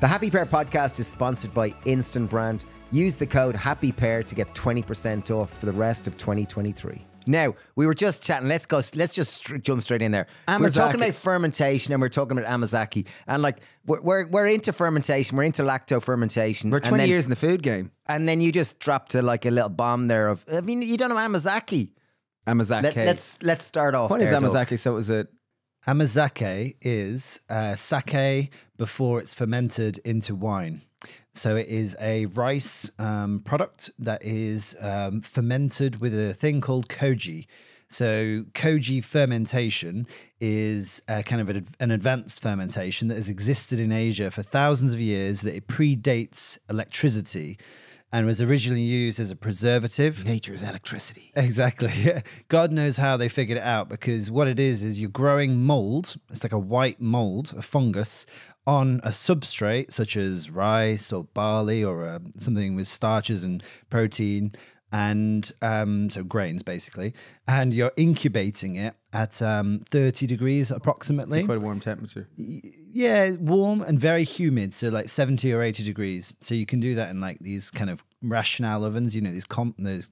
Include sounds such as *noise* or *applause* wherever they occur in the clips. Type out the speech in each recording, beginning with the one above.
The Happy Pear podcast is sponsored by Instant Brand. Use the code Happy Pear to get 20% off for the rest of 2023. Now, we were just chatting. Let's go. Let's just jump straight in there. We We're talking about fermentation and we're talking about Amazake. And like, we're, we're, we're into fermentation. We're into lacto fermentation. We're And 20 then- years in the food game. And then you just dropped to like a little bomb there of, I mean, you don't know Amazake. Amazake. Let, let's let's start off. what is there, Doug. Amazake? So it was a Amazake is uh, sake before it's fermented into wine. So it is a rice um, product that is um, fermented with a thing called koji. So koji fermentation is uh, kind of an advanced fermentation that has existed in Asia for thousands of years. That it predates electricity and was originally used as a preservative. nature's electricity. Exactly. *laughs* God knows how they figured it out because what it is is you're growing mold. It's like a white mold, a fungus, on a substrate such as rice or barley or uh, something with starches and protein, and um, so grains basically. And you're incubating it at um, 30 degrees approximately. Quite a warm temperature. Yeah, warm and very humid, so like 70 or 80 degrees. So you can do that in like these kind of Rational ovens, you know, these com- those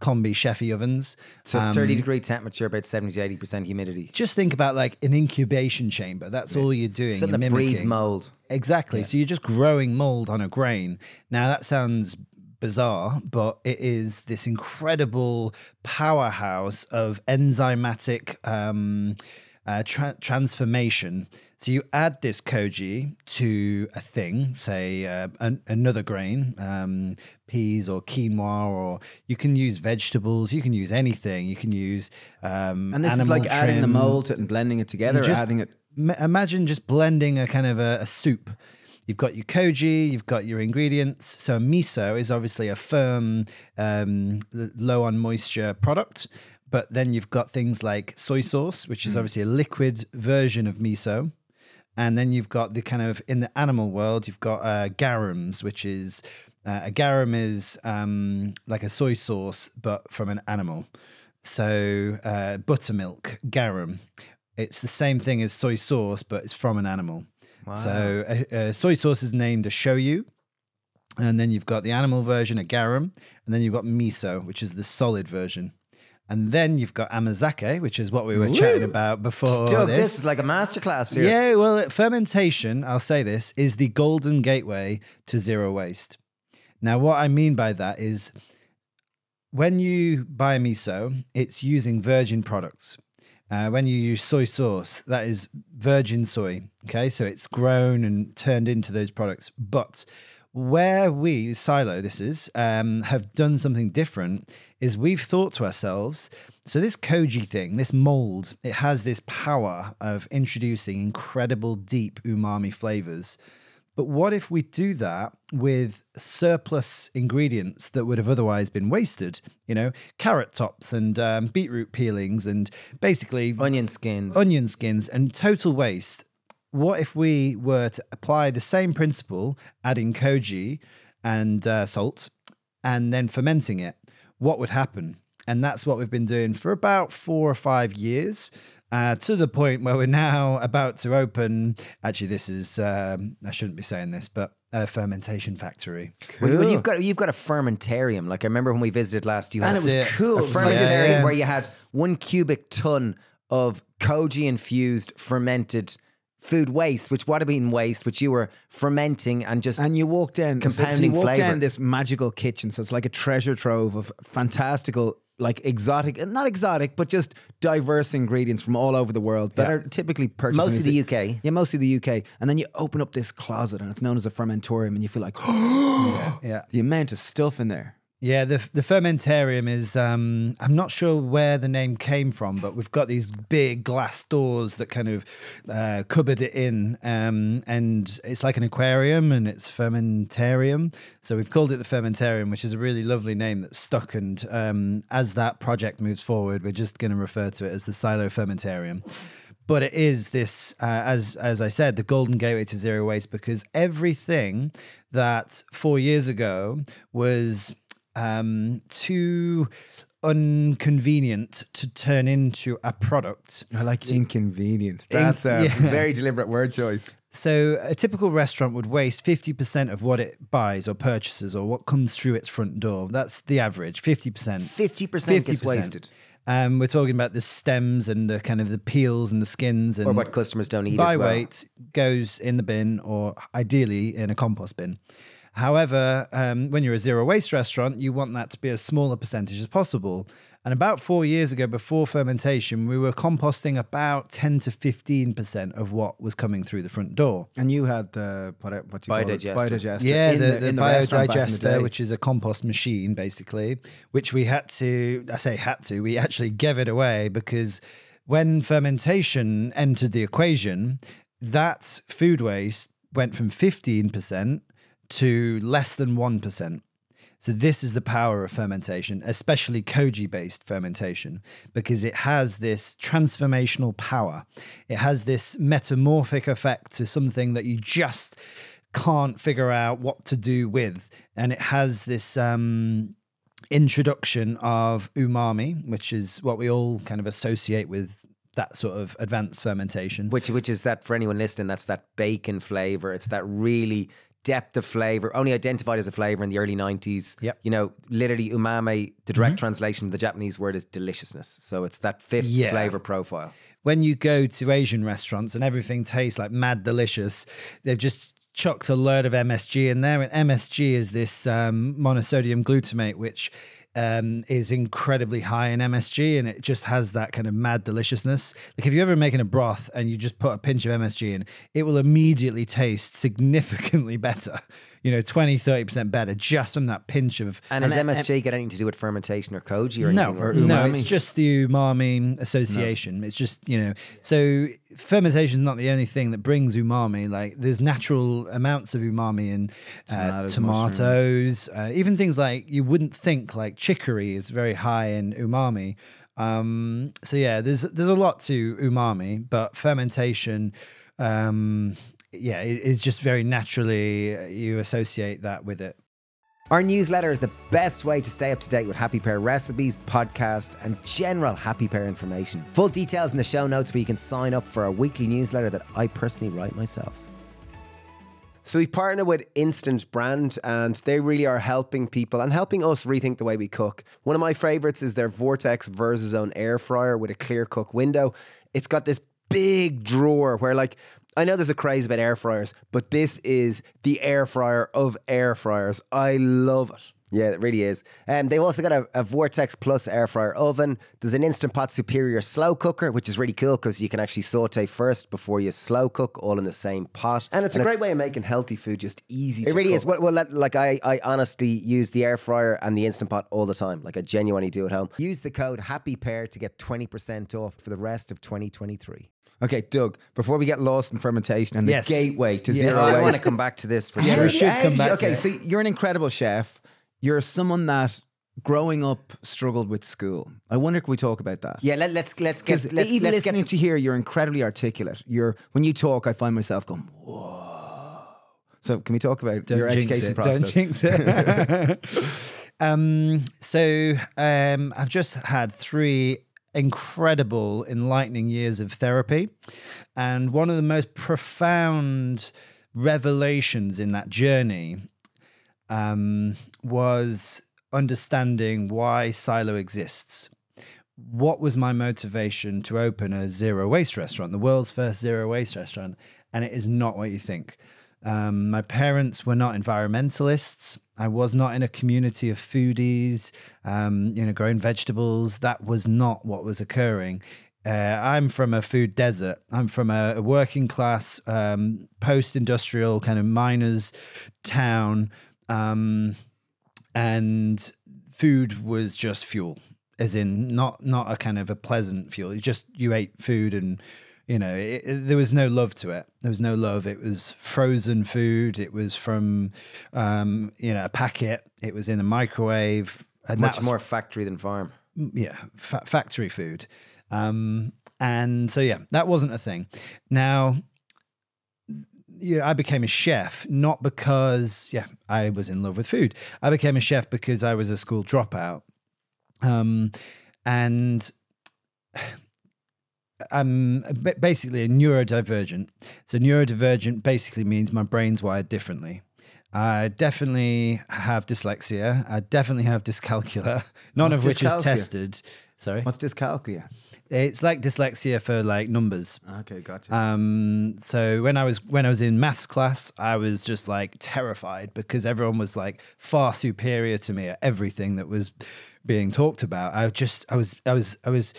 combi chefy ovens. So Um, 30 degree temperature, about 70 to 80% humidity. Just think about like an incubation chamber. That's all you're doing. Something you're that breeds mold. Exactly. So you're just growing mold on a grain. Now that sounds bizarre, but it is this incredible powerhouse of enzymatic um, uh, tra- transformation. So you add this koji to a thing, say uh, an- another grain, um, peas or quinoa, or you can use vegetables. You can use anything. You can use um, And this is like adding the trim. mold and blending it together, adding it. Ma- imagine just blending a kind of a, a soup. You've got your koji, you've got your ingredients. So miso is obviously a firm, um, low on moisture product. But then you've got things like soy sauce, which is obviously a liquid version of miso. And then you've got the kind of in the animal world, you've got uh, garums, which is uh, a garum is um, like a soy sauce, but from an animal. So uh, buttermilk, garum. It's the same thing as soy sauce, but it's from an animal. So uh, uh, soy sauce is named a shoyu. And then you've got the animal version, a garum. And then you've got miso, which is the solid version. And then you've got amazake, which is what we were chatting about before. Doug, this. this is like a masterclass here. Yeah, well, fermentation, I'll say this, is the golden gateway to zero waste. Now, what I mean by that is when you buy miso, it's using virgin products. Uh, when you use soy sauce, that is virgin soy. Okay, so it's grown and turned into those products. But where we, Silo, this is, um, have done something different is we've thought to ourselves, so this koji thing, this mold, it has this power of introducing incredible deep umami flavors. But what if we do that with surplus ingredients that would have otherwise been wasted? You know, carrot tops and um, beetroot peelings and basically Onion skins. onion skins and total waste. What if we were to apply the same principle, adding koji and uh, salt, and then fermenting it? What would happen? And that's what we've been doing for about four or five years. Uh, to the point where we're now about to open. Actually, this is um, I shouldn't be saying this, but a fermentation factory. Well, well, you've got you've got a fermentarium. Like I remember when we visited last, you had And it was a- cool. A It was like- fermentarium Yeah. where you had one cubic ton of koji infused fermented food waste, which would have been waste, which you were fermenting and just And you walked down, so- so Compounding you walk flavour. down this magical kitchen. So it's like a treasure trove of fantastical, like exotic, not exotic, but just diverse ingredients from all over the world that Yeah. are typically purchased. mostly the UK. Yeah, mostly the UK. And then you open up this closet and it's known as a fermentarium and you feel like, *gasps* *gasps* *gasps* Yeah. the amount of stuff in there. Yeah, the the fermentarium is. Um, I'm not sure where the name came from, but we've got these big glass doors that kind of uh, cupboard it in, um, and it's like an aquarium, and it's fermentarium. So we've called it the fermentarium, which is a really lovely name that's stuck. And um, as that project moves forward, we're just going to refer to it as the Silo Fermentarium. But it is this, uh, as as I said, the golden gateway to zero waste because everything that four years ago was um, too inconvenient to turn into a product. I like inconvenient. That's a yeah. *laughs* very deliberate word choice. So a typical restaurant would waste 50% of what it buys or purchases or what comes through its front door. That's the average, 50%. 50% 50%. gets wasted. Um, we're talking about the stems and the kind of the peels and the skins and Or what customers don't eat by as well. weight goes in the bin or ideally in a compost bin. However, um, when you're a zero waste restaurant, you want that to be as small a percentage as possible. And about four years ago, before fermentation, we were composting about 10 to 15% of what was coming through the front door. And you had the what, what you call it? Biodigester. biodigester. Yeah, in the, the, in restaurant back in the biodigester, day. which is a compost machine, basically, which we had to, I say had to, we actually gave it away because when fermentation entered the equation, that food waste went from 15% to less than 1%. So this is the power of fermentation, especially koji-based fermentation, because it has this transformational power. It has this metamorphic effect to something that you just can't figure out what to do with, and it has this um, introduction of umami, which is what we all kind of associate with that sort of advanced fermentation. Which which is that for anyone listening, that's that bacon flavor. It's that really depth of flavor, only identified as a flavor in the early nineties. Yep. You know, literally umami, the direct translation of the Japanese word is deliciousness. So it's that fifth Yeah. flavor profile. when you go to Asian restaurants and everything tastes like mad delicious, they've just chucked a load of MSG in there. And MSG is this um, monosodium glutamate, which um, is incredibly high in MSG and it just has that kind of mad deliciousness. Like if you're ever making a broth and you just put a pinch of MSG in, it will immediately taste significantly *laughs* better. You know, 20, 30% better just from that pinch of And, does MSG get anything to do with fermentation or koji or no, anything? Or no, it's just the umami association. It's just you know, so fermentation is not the only thing that brings umami. Like there's natural amounts of umami in uh, Tomatoes, tomatoes, uh, even things like you wouldn't think like chicory is very high in umami. Um, so yeah, there's there's a lot to umami, but fermentation. Um, yeah, it's just very naturally uh, you associate that with it. Our newsletter is the best way to stay up to date with Happy Pear recipes, podcast, and general Happy Pear information. Full details in the show notes where you can sign up for our weekly newsletter that I personally write myself. So we partner with Instant Brand and they really are helping people and helping us rethink the way we cook. One of my favorites is their Vortex Versazone air fryer with a clear cook window. It's got this big drawer where like I know there's a craze about air fryers, but this is the air fryer of air fryers. I love it. Yeah, it really is. Um, they've also got a, a Vortex Plus air fryer oven. There's an Instant Pot Superior slow cooker, which is really cool because you can actually saute first before you slow cook, all in the same pot. And it's a great way of making healthy food just easy It really cook. is. Well, well that, like I, I honestly use the air fryer and the Instant Pot all the time. Like I genuinely do at home. Use the code Happy Pear to get 20% off for the rest of 2023. Okay, Doug, before we get lost in fermentation and the Yes. gateway to Yeah. zero I want to come back to this for Yeah, sure. we should come back you- to Okay, it. so you're an incredible chef. You're someone that growing up struggled with school. I wonder can we talk about that? Yeah, let, let's let's get let's, even let's get listening to you here, you're incredibly articulate. You're when you talk, I find myself going, whoa. So can we talk about your jinx education it. process? Don't jinx it. *laughs* um, so um, I've just had three incredible, enlightening years of therapy, and one of the most profound revelations in that journey um, was understanding why Silo exists. What was my motivation to open a zero waste restaurant, the world's first zero waste restaurant? And it is not what you think. Um, my parents were not environmentalists. I was not in a community of foodies, um, you know, growing vegetables. That was not what was occurring. Uh, I'm from a food desert. I'm from a, a working class, um, post industrial kind of miners town. Um, and food was just fuel as in not not a kind of a pleasant fuel you just you ate food and you know it, it- there was no love to it there was no love it was frozen food it was from um you know a packet it was in a microwave and much was- more factory than farm. yeah, fa- factory food. Um, and so, yeah, that wasn't a thing. Now, you know, I became a chef not because, yeah, I was in love with food. I became a chef because I was a school dropout. Um, and I'm basically a neurodivergent. So neurodivergent basically means my brain's wired differently. I definitely have dyslexia. I definitely have dyscalculia, *laughs* none What's of which is tested. Sorry, What's dyscalculia? it's like dyslexia for like numbers. Okay, gotcha. Um, so when I was when I was in maths class, I was just like terrified because everyone was like far superior to me at everything that was being talked about. I just I was I was I was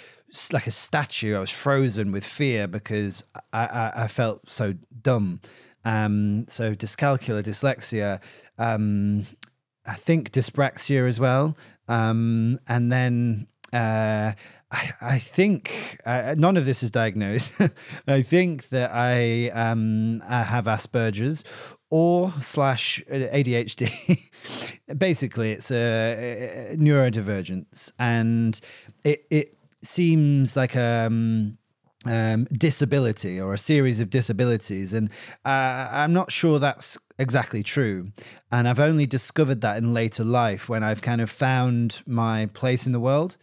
like a statue. I was frozen with fear because I I, I felt so dumb. Um, so dyscalculia, dyslexia, um, I think dyspraxia as well, um, and then uh, I, I think uh, none of this is diagnosed. *laughs* I think that I um, I have Asperger's or slash ADHD. *laughs* Basically, it's a, a neurodivergence, and it it seems like a. Um, um, disability or a series of disabilities. And uh, I'm not sure that's exactly true. And I've only discovered that in later life when I've kind of found my place in the world.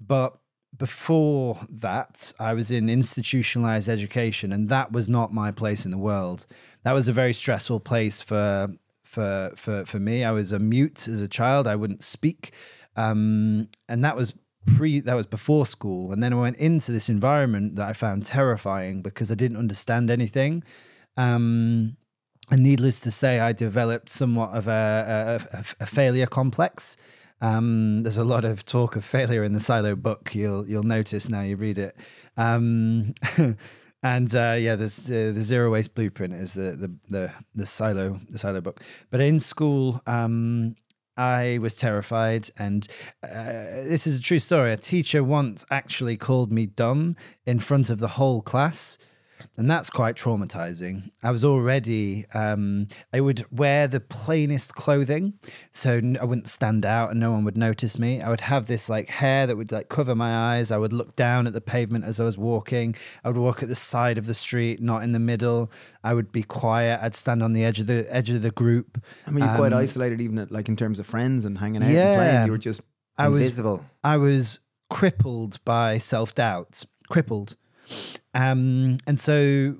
But before that, I was in institutionalized education, and that was not my place in the world. That was a very stressful place for for for for me. I was a mute as a child. I wouldn't speak, um, and that was pre that was before school. And then i went into this environment that i found terrifying because i didn't understand anything. Um and needless to say i developed somewhat of a, a, a- failure complex. Um there's a lot of talk of failure in the silo book. You'll you'll notice now you read it. Um *laughs* and uh, yeah, there's the, the zero waste blueprint is the, the the the silo the silo book. But in school, um, I was terrified, and uh, this is a true story. A teacher once actually called me dumb in front of the whole class. And that's quite traumatizing. I was already, um, I would wear the plainest clothing so I wouldn't stand out and no one would notice me. I would have this like hair that would like cover my eyes. I would look down at the pavement as I was walking. I would walk at the side of the street, not in the middle. I would be quiet. I'd stand on the edge of the edge of the group. I mean, you're quite Um, isolated, even at, like in terms of friends and hanging out and Yeah. playing. You were just I was Invisible. I was crippled by self doubt, crippled. Um, and so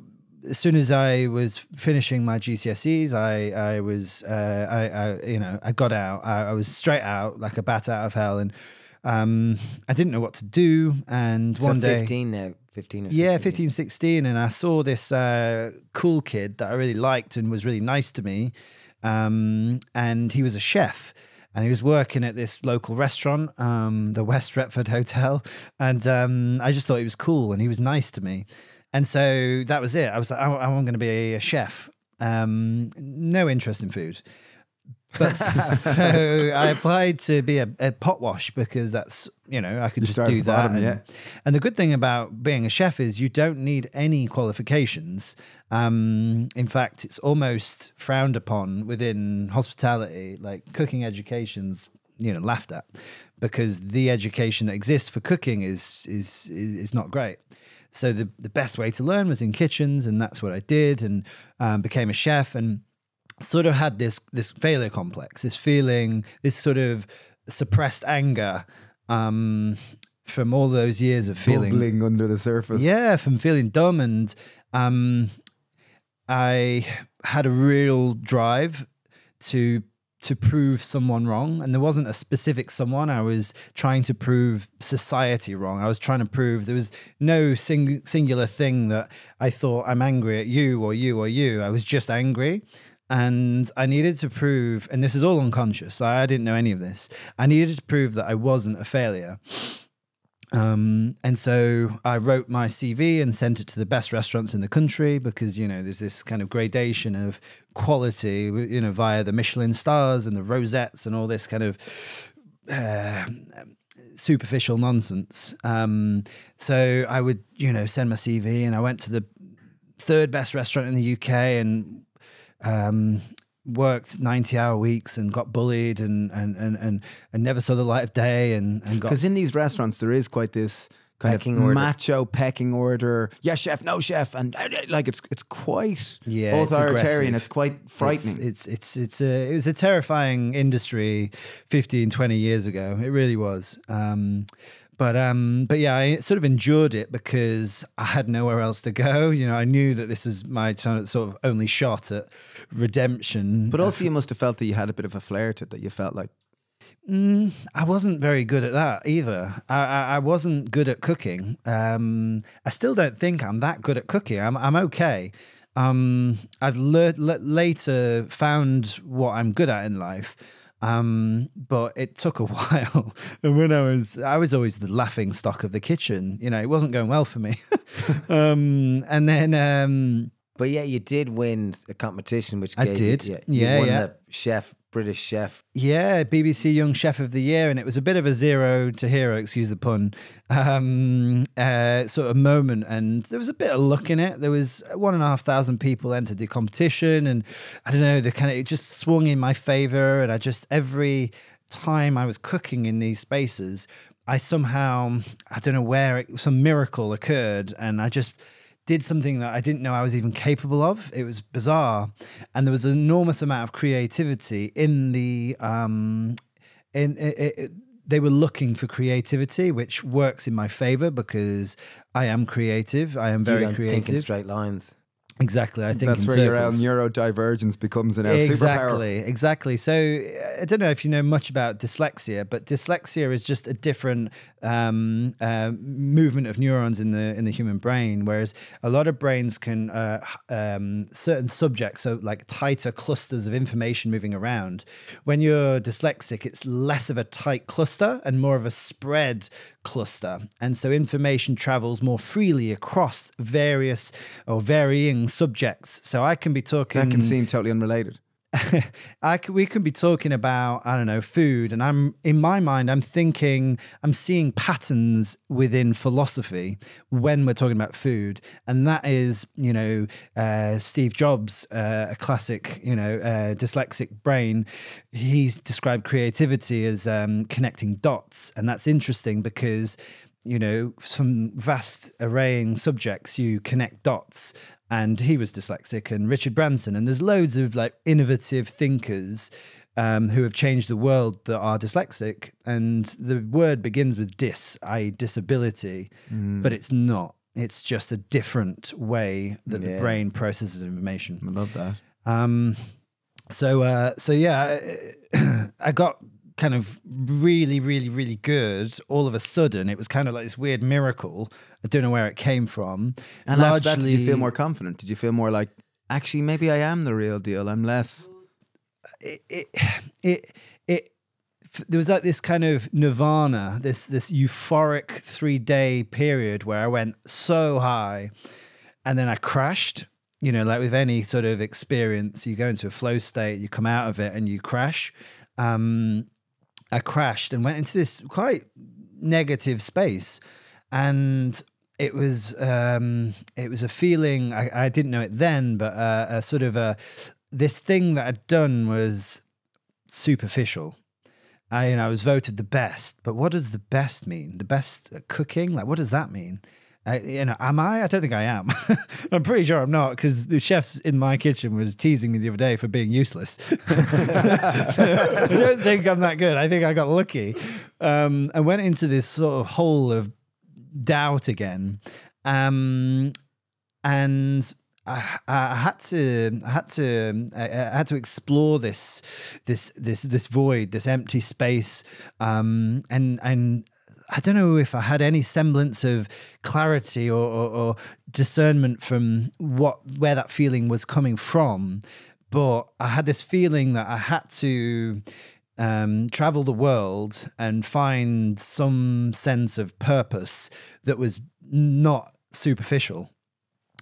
as soon as I was finishing my GCSEs, I, I was, uh, I, I, you know, I got out, I, I was straight out like a bat out of hell. And, um, I didn't know what to do. And So one day, 15 now. 15 or 16. yeah, 15, 16. And I saw this uh, cool kid that I really liked and was really nice to me. Um, and he was a chef. And he was working at this local restaurant, um, the West Retford Hotel. And um, I just thought he was cool and he was nice to me. And so that was it. I was like, I, I'm going to be a chef. Um, no interest in food. But *laughs* so I applied to be a, a pot wash because that's, you know, I could You just do that. bottom, and, yeah. and the good thing about being a chef is you don't need any qualifications. Um, in fact, it's almost frowned upon within hospitality. Like cooking education's, you know, laughed at because the education that exists for cooking is is is, is not great. So the the best way to learn was in kitchens, and that's what I did, and um, became a chef and sort of had this this failure complex, this feeling, this sort of suppressed anger um, from all those years of feeling bubbling under the surface. yeah, from feeling dumb and um, I had a real drive to to prove someone wrong, and there wasn't a specific someone. I was trying to prove society wrong. I was trying to prove there was no sing- singular thing that I thought I'm angry at you or you or you. I was just angry. And I needed to prove, and this is all unconscious. I didn't know any of this. I needed to prove that I wasn't a failure. Um, and so I wrote my CV and sent it to the best restaurants in the country because, you know, there's this kind of gradation of quality, you know, via the Michelin stars and the rosettes and all this kind of uh, superficial nonsense. Um, so I would, you know, send my CV and I went to the third best restaurant in the UK and um, worked 90 hour weeks and got bullied and, and, and, and, and never saw the light of day and, and got Because in these restaurants, there is quite this kind Pecking of order. macho pecking order. Yeah, chef, no chef, and uh, like it's it's quite Yeah, authoritarian. aggressive. It's, quite frightening. It's it's it's, it's a it was a terrifying industry 15 20 years ago. It really was. Um, But um, but yeah, I sort of endured it because I had nowhere else to go. You know, I knew that this was my sort of only shot at redemption. But also, you must have felt that you had a bit of a flair to it. That you felt like Mm, I wasn't very good at that either. I, I, I wasn't good at cooking. Um, I still don't think I'm that good at cooking. I'm, I'm okay. Um, I've learned later found what I'm good at in life. Um, but it took a *laughs* while. and when I was, I was always the laughing stock of the kitchen. You know, it wasn't going well for me. *laughs* um, and then, um, But yeah, you did win a competition, which I gave did. You, you Yeah, won yeah. the chef, British chef. Yeah, BBC Young Chef of the Year, and it was a bit of a zero to hero, excuse the pun, um, uh, sort of moment. And there was a bit of luck in it. There was one and a half thousand people entered the competition, and I don't know, the kind of it just swung in my favor. And I just every time I was cooking in these spaces, I somehow I don't know where it, some miracle occurred, and I just did something that I didn't know I was even capable of. It was bizarre, and there was an enormous amount of creativity in the um, in it, it, they were looking for creativity, which works in my favor because I am creative. I am You very don't think in creative. straight lines. Exactly, I think that's in where your circles. um, neurodivergence becomes an uh, superpower. Exactly, exactly. So uh, I don't know if you know much about dyslexia, but dyslexia is just a different um, uh, movement of neurons in the in the human brain. Whereas a lot of brains can uh, um, certain subjects, so like tighter clusters of information moving around. When you're dyslexic, it's less of a tight cluster and more of a spread cluster, and so information travels more freely across various or varying subjects. So I can be talking. That can seem totally unrelated. *laughs* I c- we can be talking about I don't know food, and I'm in my mind I'm thinking I'm seeing patterns within philosophy when we're talking about food, and that is you know uh, Steve Jobs, uh, a classic you know uh, dyslexic brain. He's described creativity as um, connecting dots, and that's interesting because you know, some vast arraying subjects, you connect dots. And he was dyslexic, and Richard Branson. And there's loads of like innovative thinkers um, who have changed the world that are dyslexic. And the word begins with dis, i.e., disability, but it's not. It's just a different way that the brain processes information. I love that. Um, so uh, so yeah, I *clears throat* got kind of really, really, really good. All of a sudden, it was kind of like this weird miracle. I don't know where it came from. And after that, did you feel more confident? Did you feel more like, actually, maybe I am the real deal? I'm less. it it it, it there was like this kind of nirvana, this this euphoric three day period where I went so high, and then I crashed. You know, like with any sort of experience, you go into a flow state, you come out of it, and you crash. Um, I crashed and went into this quite negative space, and it was um, it was a feeling I, I didn't know it then, but uh, a sort of a this thing that I'd done was superficial. I, you know, I was voted the best, but what does the best mean? The best cooking? Like, what does that mean? I, you know, am I? I don't think I am. *laughs* I'm pretty sure I'm not because the chefs in my kitchen was teasing me the other day for being useless. *laughs* I don't think I'm that good. I think I got lucky. Um, I went into this sort of hole of doubt again, um, and I, I had to, I had to, I, I had to explore this, this, this, this void, this empty space, um, and and I don't know if I had any semblance of clarity or, or, or discernment from what where that feeling was coming from, but I had this feeling that I had to um, travel the world and find some sense of purpose that was not superficial.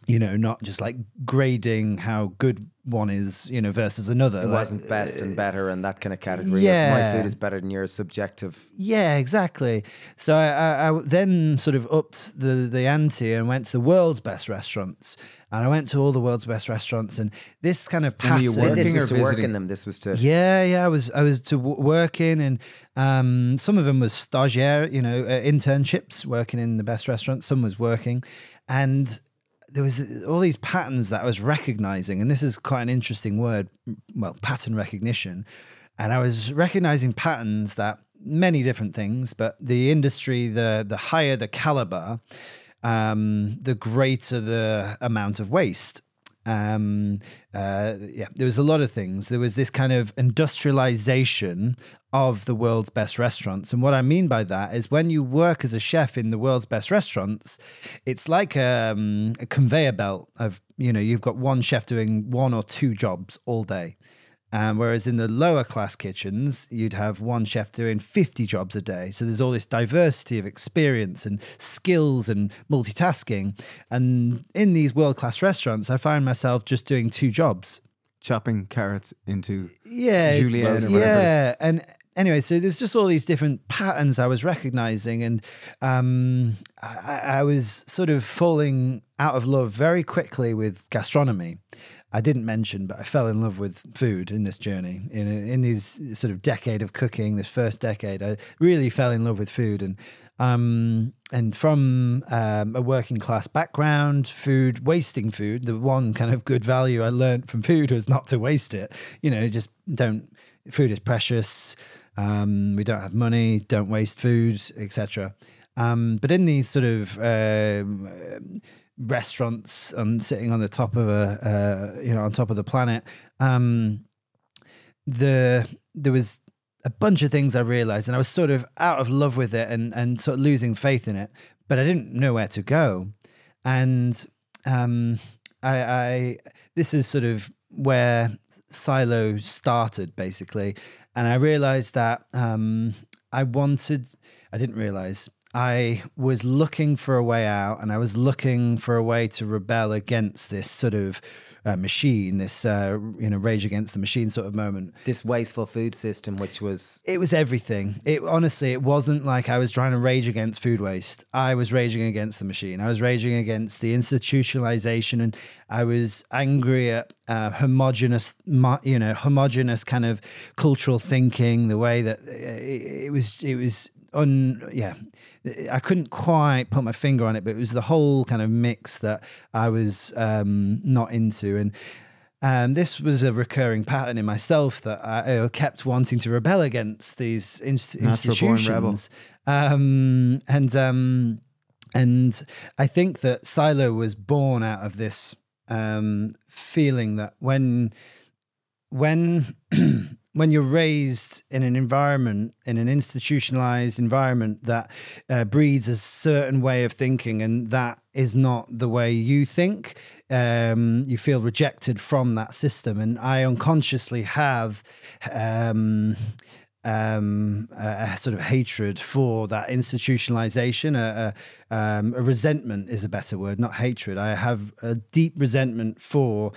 You know, not just like grading how good one is, you know, versus another. It Like, wasn't best and better and that kind of category. of yeah. my food is better than yours. Subjective. Yeah, exactly. So I, I, I then sort of upped the the ante and went to the world's best restaurants, and I went to all the world's best restaurants, and this kind of And were pattern. you This was or to work in them. This was to. Yeah, yeah. I was I was to w- work in, and um, some of them was stagiaire, you know, uh, internships, working in the best restaurants. Some was working, and there was all these patterns that I was recognizing, and this is quite an interesting word. Well, pattern recognition, and I was recognizing patterns that many different things, but the industry, the the higher the caliber, um, the greater the amount of waste. Um, uh, yeah, there was a lot of things. There was this kind of industrialization of the world's best restaurants. And what I mean by that is when you work as a chef in the world's best restaurants, it's like um, a conveyor belt of, you know, you've got one chef doing one or two jobs all day. Um, whereas in the lower class kitchens, you'd have one chef doing 50 jobs a day. So there's all this diversity of experience and skills and multitasking. And in these world class restaurants, I find myself just doing two jobs. Chopping carrots into Yeah. julienne or whatever. yeah. And anyway, so there's just all these different patterns I was recognizing. And um, I, I was sort of falling out of love very quickly with gastronomy. I didn't mention, but I fell in love with food in this journey. In in these sort of decade of cooking, this first decade, I really fell in love with food, and um, and from um, a working class background, food wasting food. The one kind of good value I learned from food was not to waste it. You know, just don't. Food is precious. Um, we don't have money. Don't waste food, etc. Um, but in these sort of um, restaurants and sitting on the top of a uh, you know on top of the planet um the there was a bunch of things i realized and i was sort of out of love with it and and sort of losing faith in it but i didn't know where to go. And um i i this is sort of where silo started basically. And i realized that um i wanted i didn't realize I was looking for a way out, and I was looking for a way to rebel against this sort of uh, machine, this uh, you know rage against the machine sort of moment. This wasteful food system, which was It was everything. It honestly, it wasn't like I was trying to rage against food waste. I was raging against the machine. I was raging against the institutionalization, and I was angry at uh, homogenous, you know, homogenous kind of cultural thinking. The way that uh, it, it was, it was un, yeah. I couldn't quite put my finger on it, but it was the whole kind of mix that I was um, not into, and. Um, this was a recurring pattern in myself that I, I kept wanting to rebel against these inst- Natural born rebel. institutions, um, and um, and I think that Silo was born out of this um, feeling that when when *clears throat* when you're raised in an environment in an institutionalized environment that uh, breeds a certain way of thinking and that is not the way you think um, you feel rejected from that system and i unconsciously have um, um, a, sort of hatred for that institutionalization. A, a, um, a resentment is a better word, not hatred. I have a deep resentment for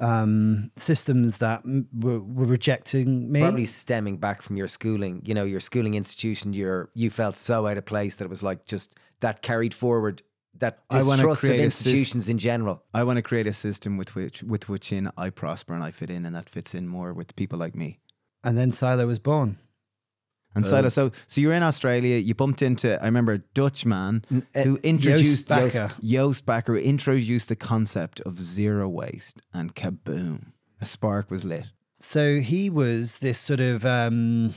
um, systems that were, were rejecting me. probably stemming back from your schooling. You know, your schooling institution. Your you felt so out of place that it was like just that carried forward that I distrust of create a institutions in general. I want to create a system with which with which in I prosper and I fit in, and that fits in more with people like me. and then Silo was born. And Silo, so so you're in Australia. You bumped into I remember a Dutch man uh, who introduced Bakker. Joost, Joost Bakker introduced the concept of zero waste, and kaboom, a spark was lit. So he was this sort of um,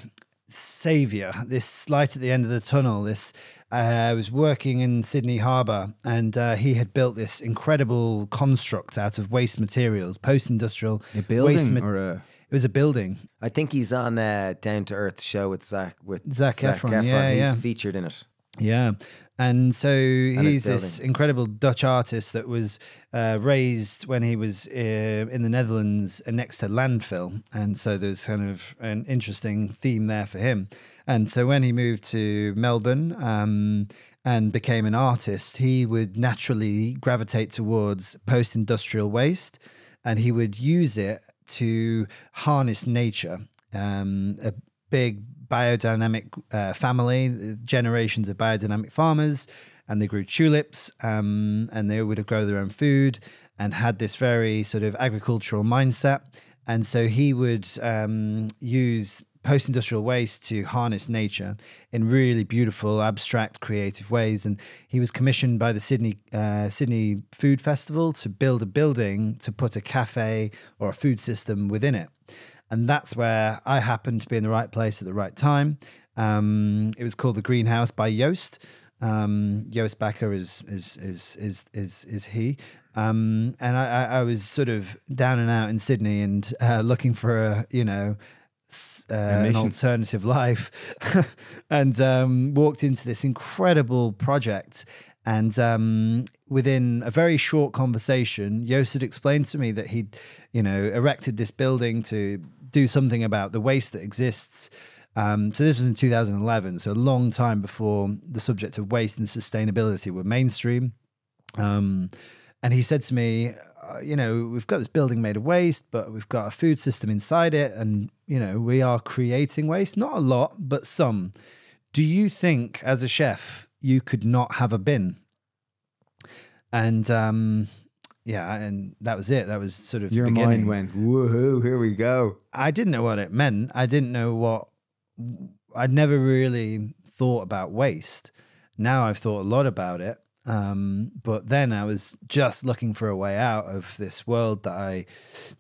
savior, this light at the end of the tunnel. This uh, was working in Sydney Harbour, and uh, he had built this incredible construct out of waste materials, post-industrial A waste. building ma- or a it was a building. I think he's on uh, Down to Earth show with Zac with Zac Efron, yeah, he's yeah. featured in it. Yeah. And so his he's this incredible Dutch artist that was uh, raised when he was uh, in the Netherlands next to landfill. And so there's kind of an interesting theme there for him. And so when he moved to Melbourne um, and became an artist, he would naturally gravitate towards post industrial waste and he would use it to harness nature. Um, a big biodynamic uh, family, generations of biodynamic farmers, and they grew tulips, um, and they would grow their own food, and had this very sort of agricultural mindset. And so he would um, use post-industrial waste to harness nature in really beautiful, abstract, creative ways. And he was commissioned by the Sydney uh, Sydney Food Festival to build a building to put a cafe or a food system within it. And that's where I happened to be in the right place at the right time. Um, it was called The Greenhouse by Joost. Um, Joost Bakker is is is is is is he. Um, and I, I, was sort of down and out in Sydney and uh, looking for a you know uh, an alternative life, *laughs* and um, walked into this incredible project. And um, within a very short conversation, Joost had explained to me that he'd, you know, erected this building to do something about the waste that exists. Um, so this was in 2011, so a long time before the subject of waste and sustainability were mainstream. Um, and he said to me, uh, you know, we've got this building made of waste, but we've got a food system inside it, and you know, we are creating waste. Not a lot, but some. Do you think, as a chef, you could not have a bin? And um, yeah, and that was it. That was sort of Your beginning. mind went, woohoo, here we go. I didn't know what it meant. I didn't know what I'd never really thought about waste. Now I've thought a lot about it. Um, but then I was just looking for a way out of this world that I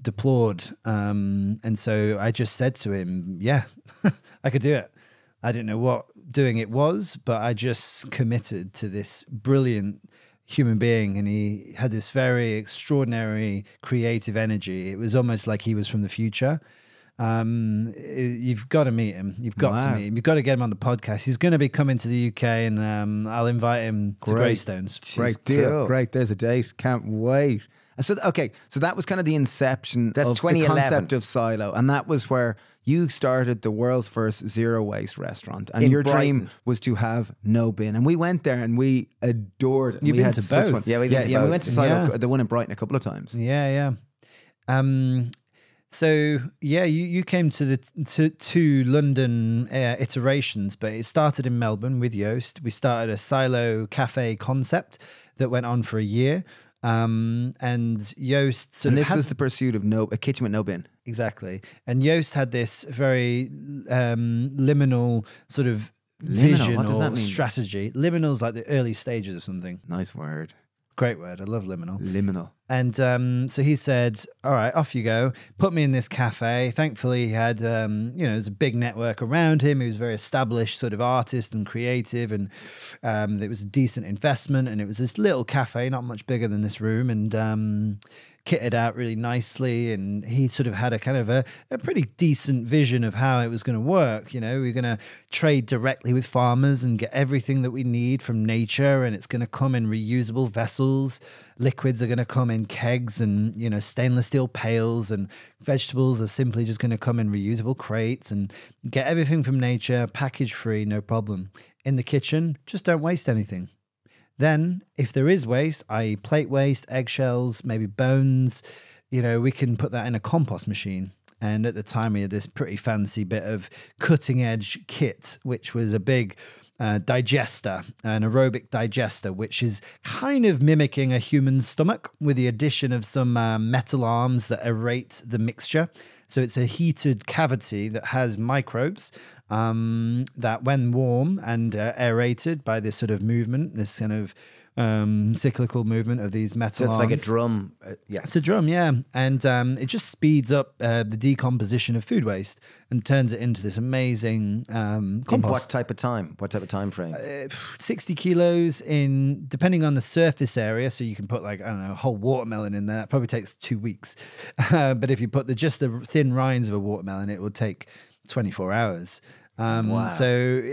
deplored. Um, and so I just said to him, Yeah, *laughs* I could do it. I didn't know what doing it was, but I just committed to this brilliant human being and he had this very extraordinary creative energy. It was almost like he was from the future. Um, you've got to meet him. You've got to meet him. You've got to get him on the podcast. He's going to be coming to the UK and um, I'll invite him to Great. Greystones. Great deal. cool. Great. There's a date. Can't wait. And so, okay, so that was kind of the inception That's of the 2011. concept of Silo. And that was where you started the world's first zero waste restaurant. And In your Brighton. dream was to have no bin. And we went there and we adored it. You've we been had to both. fun. Yeah, we've yeah, been to yeah, we went to Silo, Yeah. the one in Brighton, a couple of times. Yeah, yeah. Um, so yeah, you, you came to the to two London uh, iterations, but it started in Melbourne with Joost. We started a silo cafe concept that went on for a year. Um, and Joost And this had- was the pursuit of no a kitchen with no bin. Exactly. And Joost had this very um, liminal sort of Liminal? vision or strategy. Liminal's like the early stages of something. Nice word. Great word. I love liminal. Liminal. And um, so he said, "All right, off you go. Put me in this cafe." Thankfully, he had um, you know there's a big network around him. He was a very established sort of artist and creative, and um, it was a decent investment. And it was this little cafe, not much bigger than this room, and um, kitted out really nicely. And he sort of had a kind of a, a pretty decent vision of how it was going to work. You know, we're going to trade directly with farmers and get everything that we need from nature, and it's going to come in reusable vessels liquids are going to come in kegs and you know stainless steel pails and vegetables are simply just going to come in reusable crates and get everything from nature package free no problem in the kitchen just don't waste anything then if there is waste i.e plate waste eggshells maybe bones you know we can put that in a compost machine and at the time we had this pretty fancy bit of cutting edge kit which was a big uh, digester, an aerobic digester, which is kind of mimicking a human stomach with the addition of some uh, metal arms that aerate the mixture. So it's a heated cavity that has microbes um, that, when warm and uh, aerated by this sort of movement, this kind of um, cyclical movement of these metal So it's like a drum. Uh, yeah. It's a drum, yeah, and um, it just speeds up uh, the decomposition of food waste and turns it into this amazing um, In compost. what type of time? What type of time frame? Uh, 60 kilos in depending on the surface area so you can put like i don't know a whole watermelon in there that probably takes two weeks uh, *laughs* but if you put the just the thin rinds of a watermelon it will take 24 hours um, Wow. so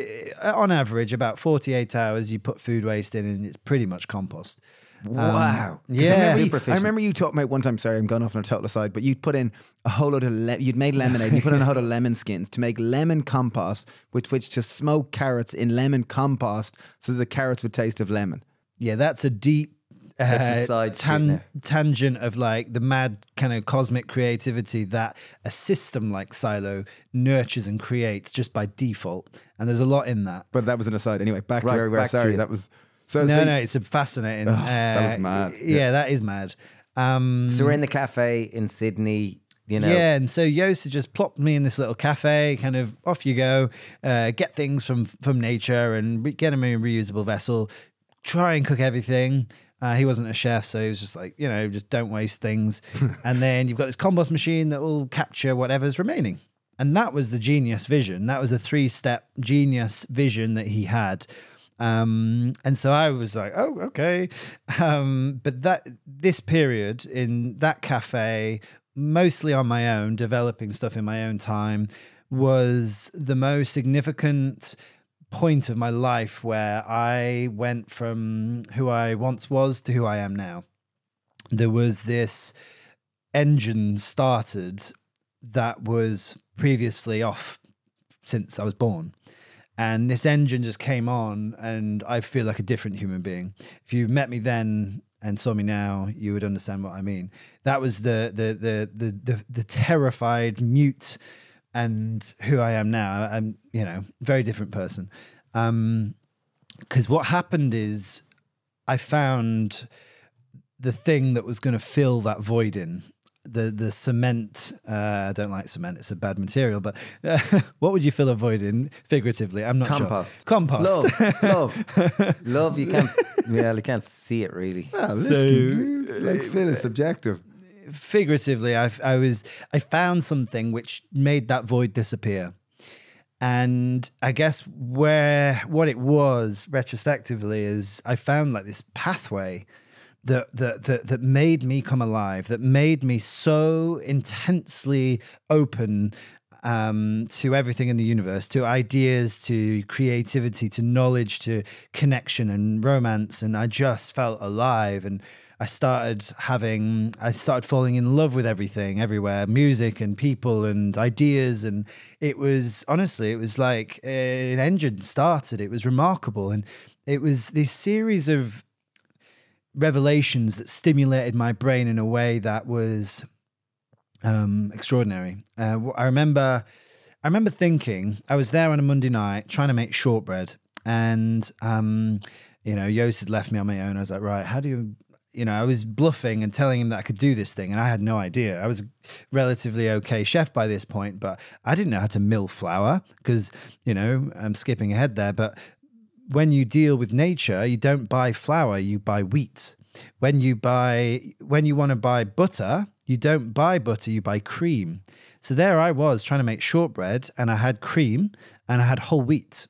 uh, on average about 48 hours you put food waste in and it's pretty much compost Wow. I yeah. remember you- I I remember you talking about one time. Sorry, I'm going off on a total aside, but you'd put in a whole load of le- you'd made lemonade. and you put in a *laughs* whole load of lemon skins to make lemon compost, with which to smoke carrots in lemon compost, so the carrots would taste of lemon. yeah that's a deep That's a side sweetener. tangent of like the mad kind of cosmic creativity that a system like Silo nurtures and creates just by default. And there's a lot in that. But that was an aside. Anyway, back Right, to where we were. Sorry, that was so. No, so no, it's a fascinating. uh, that was mad. Yeah. that is mad. Um, So we're in the cafe in Sydney. You know. Yeah, and so Joost had just plopped me in this little cafe, kind of off you go, uh, get things from from nature and re- get them in a reusable vessel, try and cook everything. Uh, he wasn't a chef, so he was just like, you know, just don't waste things. *laughs* and then you've got this compost machine that will capture whatever's remaining. And that was the genius vision. That was a three step genius vision that he had. Um, and so I was like, oh, okay. Um, but that this period in that cafe, mostly on my own, developing stuff in my own time, was the most significant point of my life where I went from who I once was to who I am now. There was this engine started that was previously off since I was born. And this engine just came on, and I feel like a different human being. If you met me then and saw me now, you would understand what I mean. That was the the the the the, the terrified, mute, and who I am now. I'm you know very different person. Um, because what happened is I found the thing that was going to fill that void in the the cement. Uh, I don't like cement; it's a bad material. But uh, *laughs* what would you fill a void in figuratively? I'm not Compost. sure. Compost. Love, love, *laughs* love. You can't. Yeah, you can't see it really. Well, So- listen, like fill is subjective. Figuratively, I, I was I found something which made that void disappear, and I guess where what it was retrospectively is I found like this pathway that that that that made me come alive, that made me so intensely open um, to everything in the universe, to ideas, to creativity, to knowledge, to connection and romance, and I just felt alive and. I started having, I started falling in love with everything, everywhere, music and people and ideas. And it was honestly, it was like an engine started. It was remarkable. And it was this series of revelations that stimulated my brain in a way that was um, extraordinary. Uh, I remember, I remember thinking I was there on a Monday night trying to make shortbread, and um, you know, Joost had left me on my own. I was like, right, how do you? You know, I was bluffing and telling him that I could do this thing, and I had no idea. I was relatively okay chef by this point, but I didn't know how to mill flour because, you know, I'm skipping ahead there. But when you deal with nature, you don't buy flour, you buy wheat. When you buy when you want to buy butter, you don't buy butter, you buy cream. So there I was trying to make shortbread and I had cream and I had whole wheat.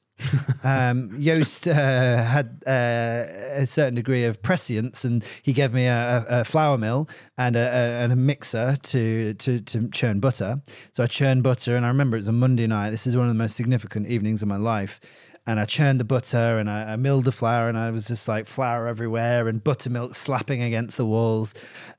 Um, Joost uh, had uh, a certain degree of prescience, and he gave me a, a, flour mill and a, a, and a mixer to, to to churn butter. So I churned butter, and I remember it was a Monday night. This is one of the most significant evenings of my life. And I churned the butter, and I, I milled the flour, and I was just like flour everywhere, and buttermilk slapping against the walls,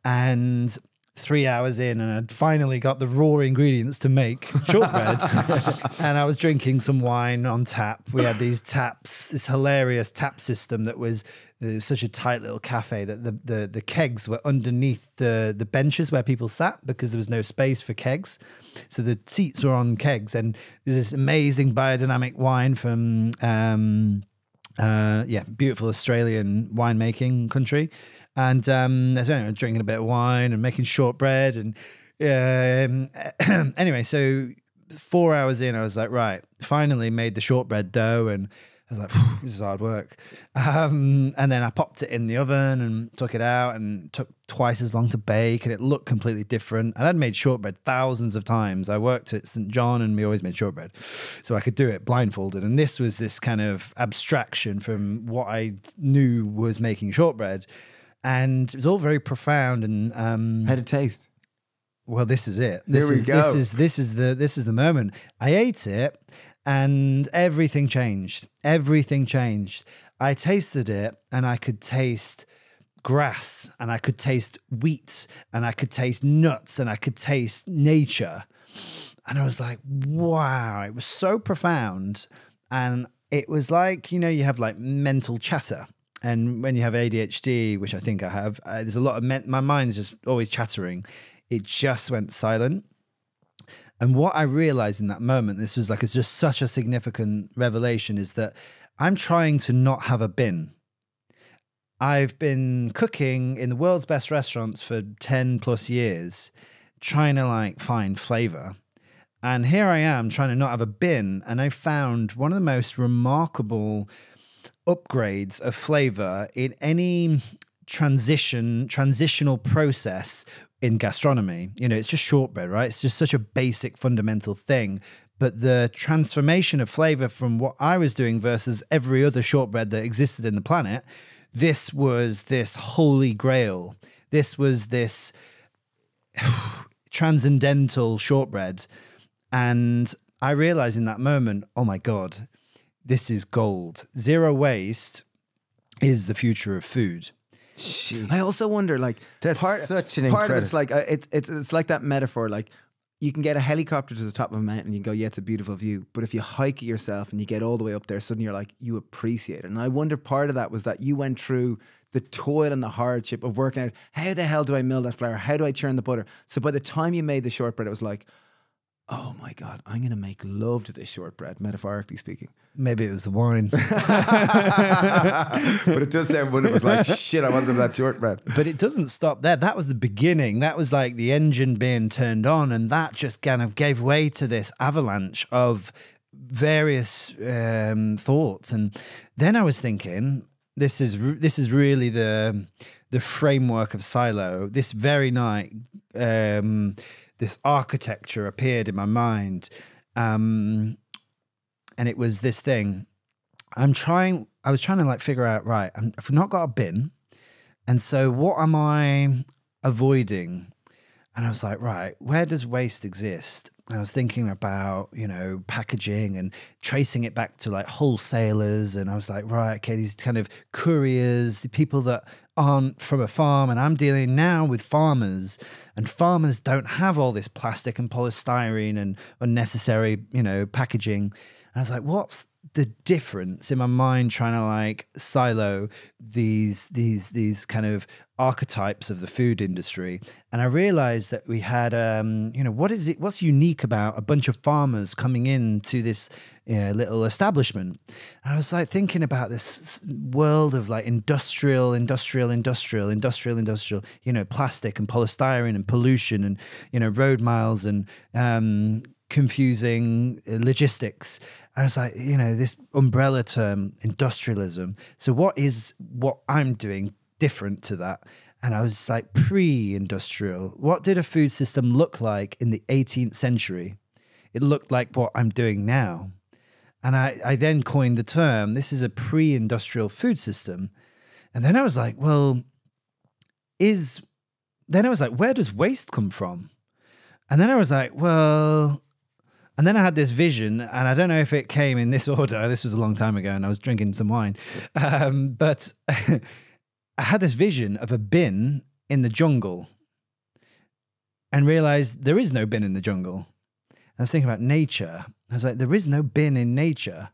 and three hours in and I'd finally got the raw ingredients to make shortbread. *laughs* and I was drinking some wine on tap. We had these taps, this hilarious tap system that was, was such a tight little cafe that the, the, the kegs were underneath the, the benches where people sat because there was no space for kegs. So the seats were on kegs. And there's this amazing biodynamic wine from, um, uh, yeah, beautiful Australian winemaking country. And um, so anyway, drinking a bit of wine and making shortbread. And um, *clears throat* anyway, so four hours in, I was like, right, finally made the shortbread dough. And I was like, this is hard work. Um, and then I popped it in the oven and took it out and took twice as long to bake. And it looked completely different. And I'd made shortbread thousands of times. I worked at St. John and we always made shortbread. So I could do it blindfolded. And this was this kind of abstraction from what I knew was making shortbread. And it was all very profound and um, How'd it taste? well, this is it. This we is this is this is the this is the moment. I ate it and everything changed. Everything changed. I tasted it and I could taste grass and I could taste wheat and I could taste nuts and I could taste nature. And I was like, wow, it was so profound. And it was like, you know, you have like mental chatter. And when you have ADHD, which I think I have, uh, there's a lot of men- my mind's just always chattering. It just went silent. And what I realized in that moment, this was like it's just such a significant revelation, is that I'm trying to not have a bin. I've been cooking in the world's best restaurants for 10 plus years, trying to like find flavor. And here I am trying to not have a bin. And I found one of the most remarkable upgrades of flavor in any transition, transitional process in gastronomy. You know, it's just shortbread, right? It's just such a basic, fundamental thing. But the transformation of flavor from what I was doing versus every other shortbread that existed in the planet, this was this holy grail. This was this *sighs* transcendental shortbread. And I realized in that moment, oh my God, this is gold. Zero waste is the future of food. I also wonder, like, That's part, such an part of it's incredible- like uh, it's it's it's like that metaphor. Like, you can get a helicopter to the top of a mountain, and you can go, yeah, it's a beautiful view. But if you hike it yourself and you get all the way up there, suddenly you're like, you appreciate it. And I wonder, part of that was that you went through the toil and the hardship of working out how the hell do I mill that flour? How do I churn the butter? So by the time you made the shortbread, it was like, oh my god, I'm gonna make love to this shortbread, metaphorically speaking. Maybe it was the wine. *laughs* *laughs* but it does sound when it was like, shit, I wanted that shortbread. But it doesn't stop there. That was the beginning. That was like the engine being turned on, and that just kind of gave way to this avalanche of various um, thoughts. And then I was thinking, this is this is really the the framework of Silo. This very night, um, this architecture appeared in my mind, um, and it was this thing. I'm trying. I was trying to like figure out. Right, I'm, I've not got a bin. And so, what am I avoiding? And I was like, right, where does waste exist? And I was thinking about, you know, packaging and tracing it back to like wholesalers. And I was like, right, okay, these kind of couriers, the people that aren't from a farm. And I'm dealing now with farmers, and farmers don't have all this plastic and polystyrene and unnecessary, you know, packaging. And I was like, what's the difference in my mind trying to like silo these these these kind of archetypes of the food industry. And i realized that we had um you know what is it what's unique about a bunch of farmers coming into this you know, little establishment? And i was like thinking about this world of like industrial industrial industrial industrial industrial you know plastic and polystyrene and pollution and you know road miles and um confusing uh, logistics. And I was like, you know, this umbrella term, industrialism. So, what is what I'm doing different to that? And I was like, pre industrial. What did a food system look like in the 18th century? It looked like what I'm doing now. And I, I then coined the term this is a pre industrial food system. And then I was like, well, is, then I was like, where does waste come from? And then I was like, well, and then I had this vision, and I don't know if it came in this *laughs* order. This was a long time ago, and I was drinking some wine. Um, but *laughs* I had this vision of a bin in the jungle and realized there is no bin in the jungle. I was thinking about nature. I was like, there is no bin in nature.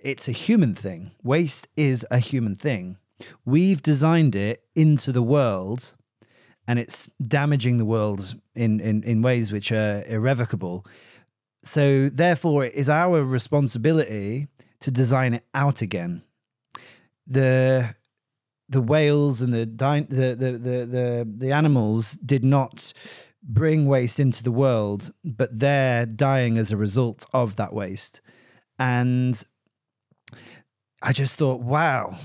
It's a human thing. Waste is a human thing. We've designed it into the world and it's damaging the world in, in, in ways which are irrevocable. So, therefore, it is our responsibility to design it out again. The the whales and the the, the the the the animals did not bring waste into the world, but they're dying as a result of that waste. And I just thought, wow,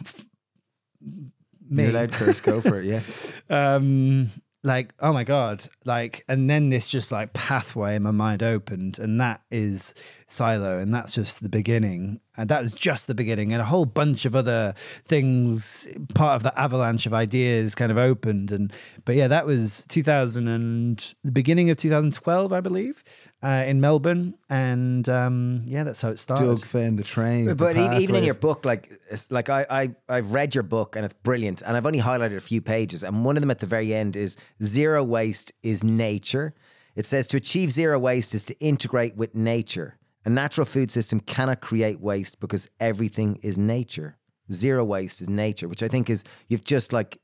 me. You're allowed first, go for it. Yeah. *laughs* um like oh my god like and then this just like pathway in my mind opened and that is silo and that's just the beginning and that was just the beginning and a whole bunch of other things part of the avalanche of ideas kind of opened and but yeah that was 2000 and the beginning of 2012 i believe uh, in melbourne and um yeah that's how it started Doug found the train. But the even in your book, like it's like I, I I've read your book and it's brilliant, and I've only highlighted a few pages, and one of them at the very end is zero waste is nature. It says to achieve zero waste is to integrate with nature. A natural food system cannot create waste because everything is nature. Zero waste is nature, which I think is you've just like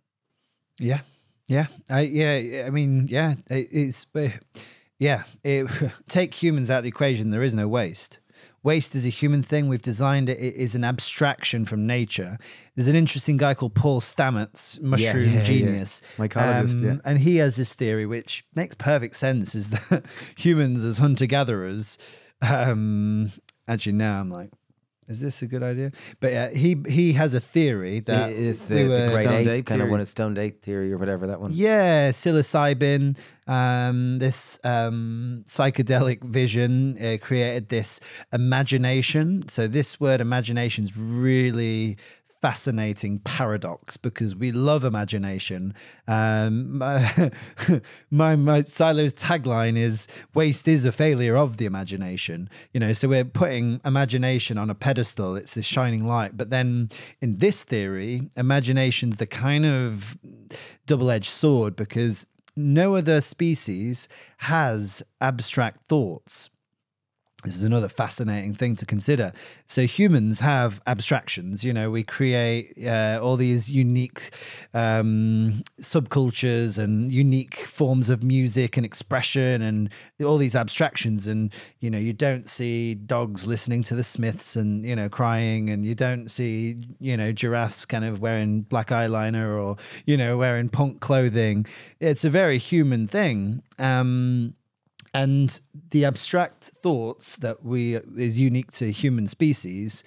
Yeah, yeah, I yeah, I mean, yeah, it, it's uh, yeah. It, *laughs* take humans out of the equation, there is no waste. Waste is a human thing. We've designed it. It is an abstraction from nature. There's an interesting guy called Paul Stamets, mushroom yeah, yeah. genius, Um, Mycologist, yeah. and he has this theory which makes perfect sense: is that *laughs* humans as hunter gatherers. Um, actually, now I'm like, Is this a good idea? But yeah, he he has a theory that It is the, we the were- great Stoned ape, ape kind of one of stoned ape theory or whatever that one. Yeah, psilocybin, um, this um, psychedelic vision uh, created this imagination. So this word imagination is really fascinating paradox because we love imagination. Um, my, *laughs* my my silo's tagline is "Waste is a failure of the imagination." You know, so we're putting imagination on a pedestal. It's this shining light, but then in this theory, imagination's the kind of double-edged sword because no other species has abstract thoughts. This is another fascinating thing to consider. So humans have abstractions. You know, we create uh, all these unique um, subcultures and unique forms of music and expression, and all these abstractions. And you know, you don't see dogs listening to the Smiths and you know crying, and you don't see you know giraffes kind of wearing black eyeliner or you know wearing punk clothing. It's a very human thing. Um, and the abstract thoughts that we is unique to human species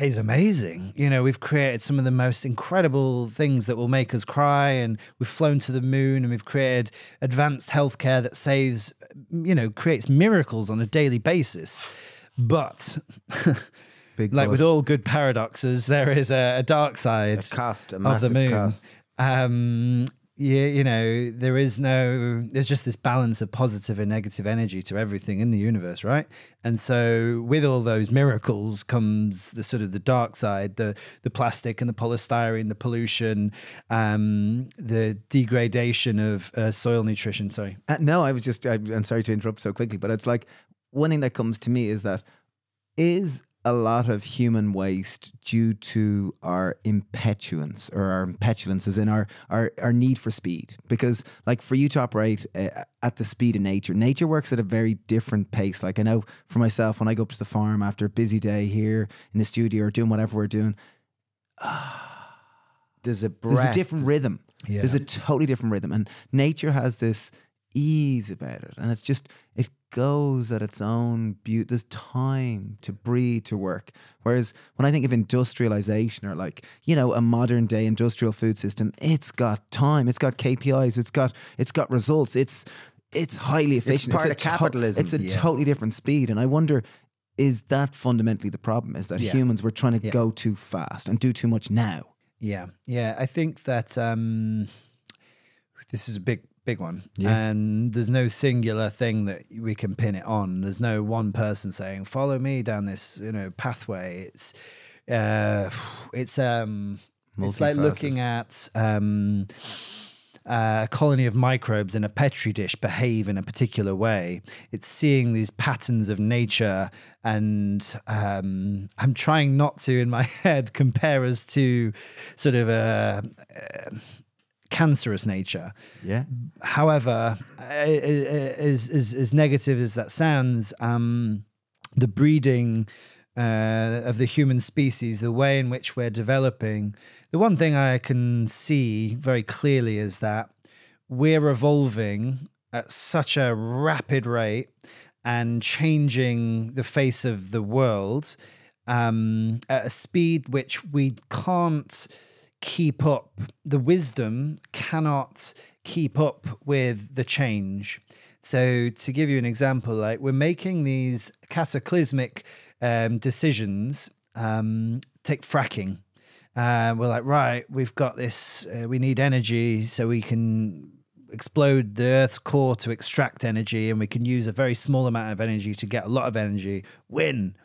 is amazing. You know, we've created some of the most incredible things that will make us cry, and we've flown to the moon, and we've created advanced healthcare that saves, you know, creates miracles on a daily basis. But *laughs* Big like with all good paradoxes, there is a, a dark side A cost, a of the moon. Um, yeah, you know, there is no, there's just this balance of positive and negative energy to everything in the universe, right? And so, with all those miracles comes the sort of the dark side, the the plastic and the polystyrene, the pollution, um, the degradation of uh, soil nutrition. Sorry, Uh, no, I was just, I'm sorry to interrupt so quickly, but it's like one thing that comes to me is that is a lot of human waste due to our impetuance or our impetulance is in our, our, our need for speed. Because, like, for you to operate uh, at the speed of nature, nature works at a very different pace. Like, I know for myself, when I go up to the farm after a busy day here in the studio or doing whatever we're doing, *sighs* There's a breath. there's a different rhythm. Yeah. There's a totally different rhythm, and nature has this ease about it, and it's just it goes at its own beauty. There's time to breathe, to work. Whereas when I think of industrialization or like you know a modern day industrial food system, it's got time, it's got KPIs, it's got it's got results, it's it's highly efficient. It's part a of capitalism. it's a Yeah. totally different speed, and I wonder. Is that fundamentally the problem? Is that Yeah. humans were trying to Yeah. go too fast and do too much now? Yeah, yeah. I think that um, this is a big, big one, Yeah. and there's no singular thing that we can pin it on. There's no one person saying, "Follow me down this," you know, pathway. It's, uh, it's um, it's like looking at um. A colony of microbes in a petri dish behave in a particular way. It's seeing these patterns of nature, and um, I'm trying not to, in my *laughs* head, compare us to sort of a, uh cancerous nature. Yeah. However, as, as, as negative as that sounds, um, the breeding uh, of the human species, the way in which we're developing, the one thing I can see very clearly is that we're evolving at such a rapid rate and changing the face of the world um, at a speed which we can't keep up. The wisdom cannot keep up with the change. So, to give you an example, like we're making these cataclysmic um, decisions. Um, take fracking. Uh, we're like, right, we've got this. Uh, we need energy, so we can explode the Earth's core to extract energy, and we can use a very small amount of energy to get a lot of energy. Win.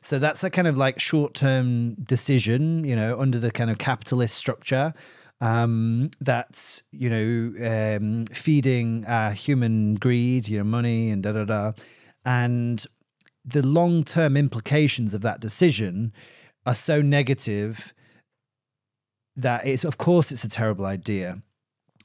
So that's a kind of like short term decision, you know, under the kind of capitalist structure um, that's, you know, um, feeding uh, human greed, you know, money and da da da. And the long term implications of that decision are so negative that it's, of course, it's a terrible idea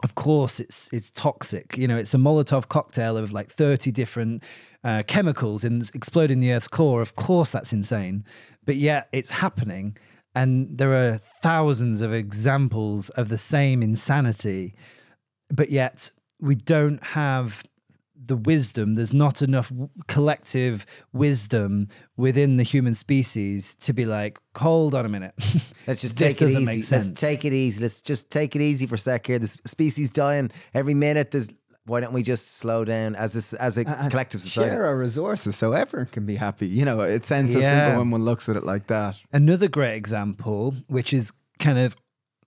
of course it's it's toxic you know it's a molotov cocktail of like 30 different uh, chemicals in exploding the earth's core of course that's insane but yet it's happening and there are thousands of examples of the same insanity but yet we don't have the wisdom. There's not enough collective wisdom within the human species to be like, hold on a minute. *laughs* Let's just This take it easy. make Let's take it easy. Let's just take it easy for a sec here. The species dying every minute. There's why don't we just slow down as a, as a collective society? Share our resources so everyone can be happy. You know, it sounds so Yeah. simple when one looks at it like that. Another great example, which is kind of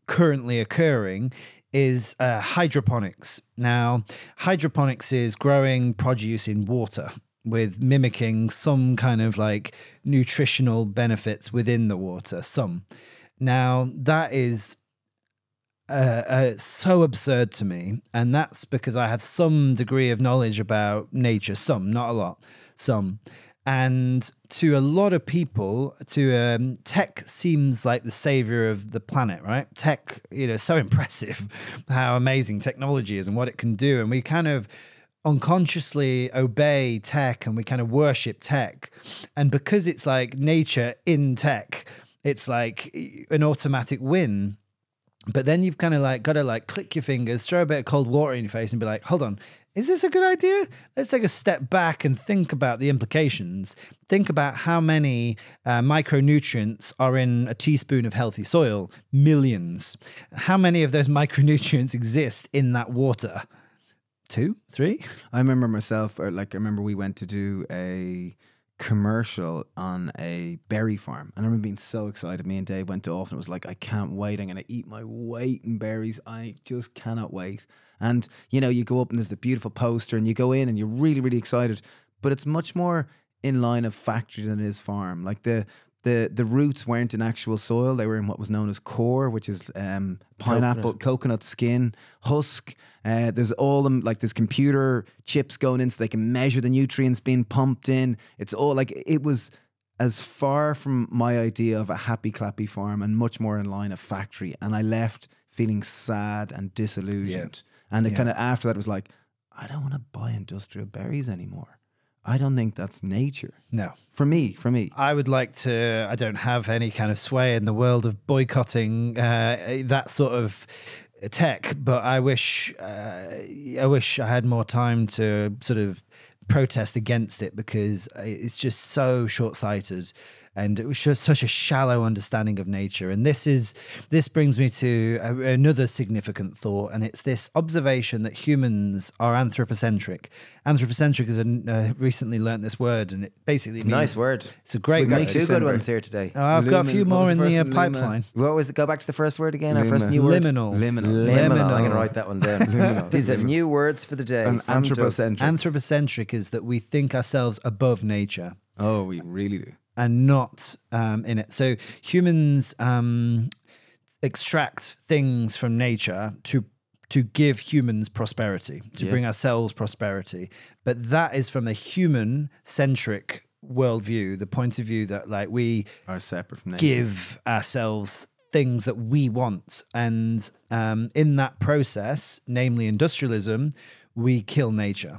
currently occurring, is uh, hydroponics. Now, hydroponics is growing produce in water with mimicking some kind of like nutritional benefits within the water. Some. Now, that is uh, uh, so absurd to me. And that's because I have some degree of knowledge about nature, some, not a lot, some. And to a lot of people, to um, tech seems like the savior of the planet, right? Tech, you know, so *laughs* impressive how amazing technology is and what it can do. And we kind of unconsciously obey tech and we kind of worship tech. And because it's like nature in tech, it's like an automatic win. But then you've kind of like got to like click your fingers, throw a bit of cold water in your face, and be like, hold on, is this a good idea? Let's take a step back and think about the implications. Think about how many uh, micronutrients are in a teaspoon of healthy soil millions. How many of those *laughs* micronutrients exist in that water? Two, three? I remember myself, or like I remember we went to do a commercial on a berry farm, and I remember being so excited. Me and Dave went off, and it was like, I can't wait. I'm gonna eat my weight in berries. I just cannot wait. And you know, you go up and there's the beautiful poster, and you go in, and you're really, really excited. But it's much more in line of factory than it is farm. Like the the the roots weren't in actual soil; they were in what was known as coir, which is um, pineapple, coconut skin, husk. Uh, there's all them like there's computer chips going in, so they can measure the nutrients being pumped in. It's all like it was as far from my idea of a happy clappy farm and much more in line of factory. And I left feeling sad and disillusioned. And it Yeah. kind of after that was like, I don't want to buy industrial berries anymore. I don't think that's nature. No. For me, for me. I would like to. I don't have any kind of sway in the world of boycotting uh, that sort of tech, but I wish uh, I wish I had more time to sort of protest against it because it's just so short-sighted and it was just such a shallow understanding of nature and this is this brings me to a, another significant thought and it's this observation that humans are anthropocentric anthropocentric is a uh, recently learnt this word and it basically means Nice word. it's a great We got word. two good ones here today. Oh, I've got a few more was in the the uh, first one? Luma? pipeline. What was it? Go back to the first word again. Our first Lima. new word. Liminal. Liminal. Liminal. I'm going to write that one down. *laughs* These are new words for the day. An anthropocentric. Anthropocentric is that we think ourselves above nature oh, we really do. And not um, in it. So humans um, extract things from nature to to give humans prosperity, to bring ourselves prosperity. But that is from a human centric worldview, the point of view that like we Are separate from nature. give ourselves things that we want. And um, in that process, namely industrialism, we kill nature.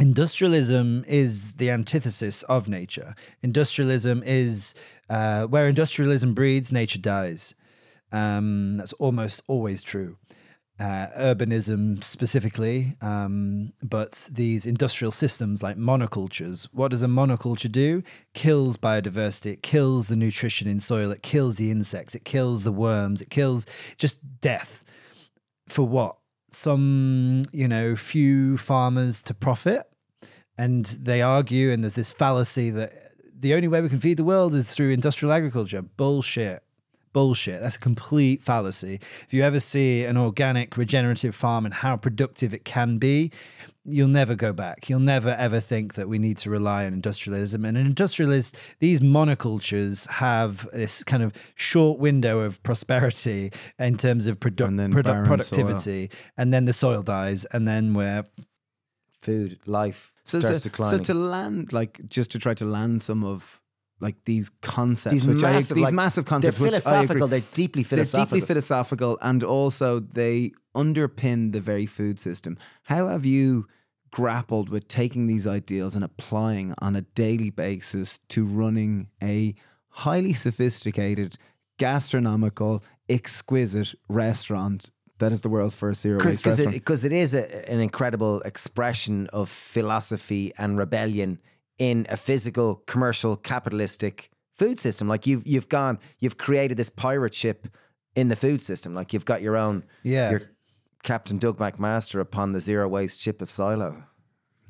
Industrialism is the antithesis of nature. Industrialism is uh, where industrialism breeds, nature dies. Um, that's almost always true. Uh, urbanism specifically, um, but these industrial systems like monocultures. What does a monoculture do? Kills biodiversity. It kills the nutrition in soil. It kills the insects. It kills the worms. It kills just death. For what? Some, you know, few farmers to profit. And they argue, and there's this fallacy that the only way we can feed the world is through industrial agriculture. Bullshit. Bullshit. That's a complete fallacy. If you ever see an organic regenerative farm and how productive it can be, you'll never go back. You'll never ever think that we need to rely on industrialism. And an industrialist, these monocultures have this kind of short window of prosperity in terms of produ- And produ- productivity. And then the soil dies. And then we're Food, life So, starts so, so to land, like, just to try to land some of like these concepts, these which massive, I, these like, massive they're concepts, agree- philosophical. They're deeply They're philosophical. deeply philosophical, and also they underpin the very food system. How have you grappled with taking these ideals and applying on a daily basis to running a highly sophisticated, gastronomical, exquisite restaurant That is the world's first zero waste because restaurant. it, 'cause it is a, an incredible expression of philosophy and rebellion in a physical, commercial, capitalistic food system. Like you've you've gone, you've created this pirate ship in the food system. Like you've got your own, Yeah. your Captain Doug McMaster upon the zero waste ship of Silo.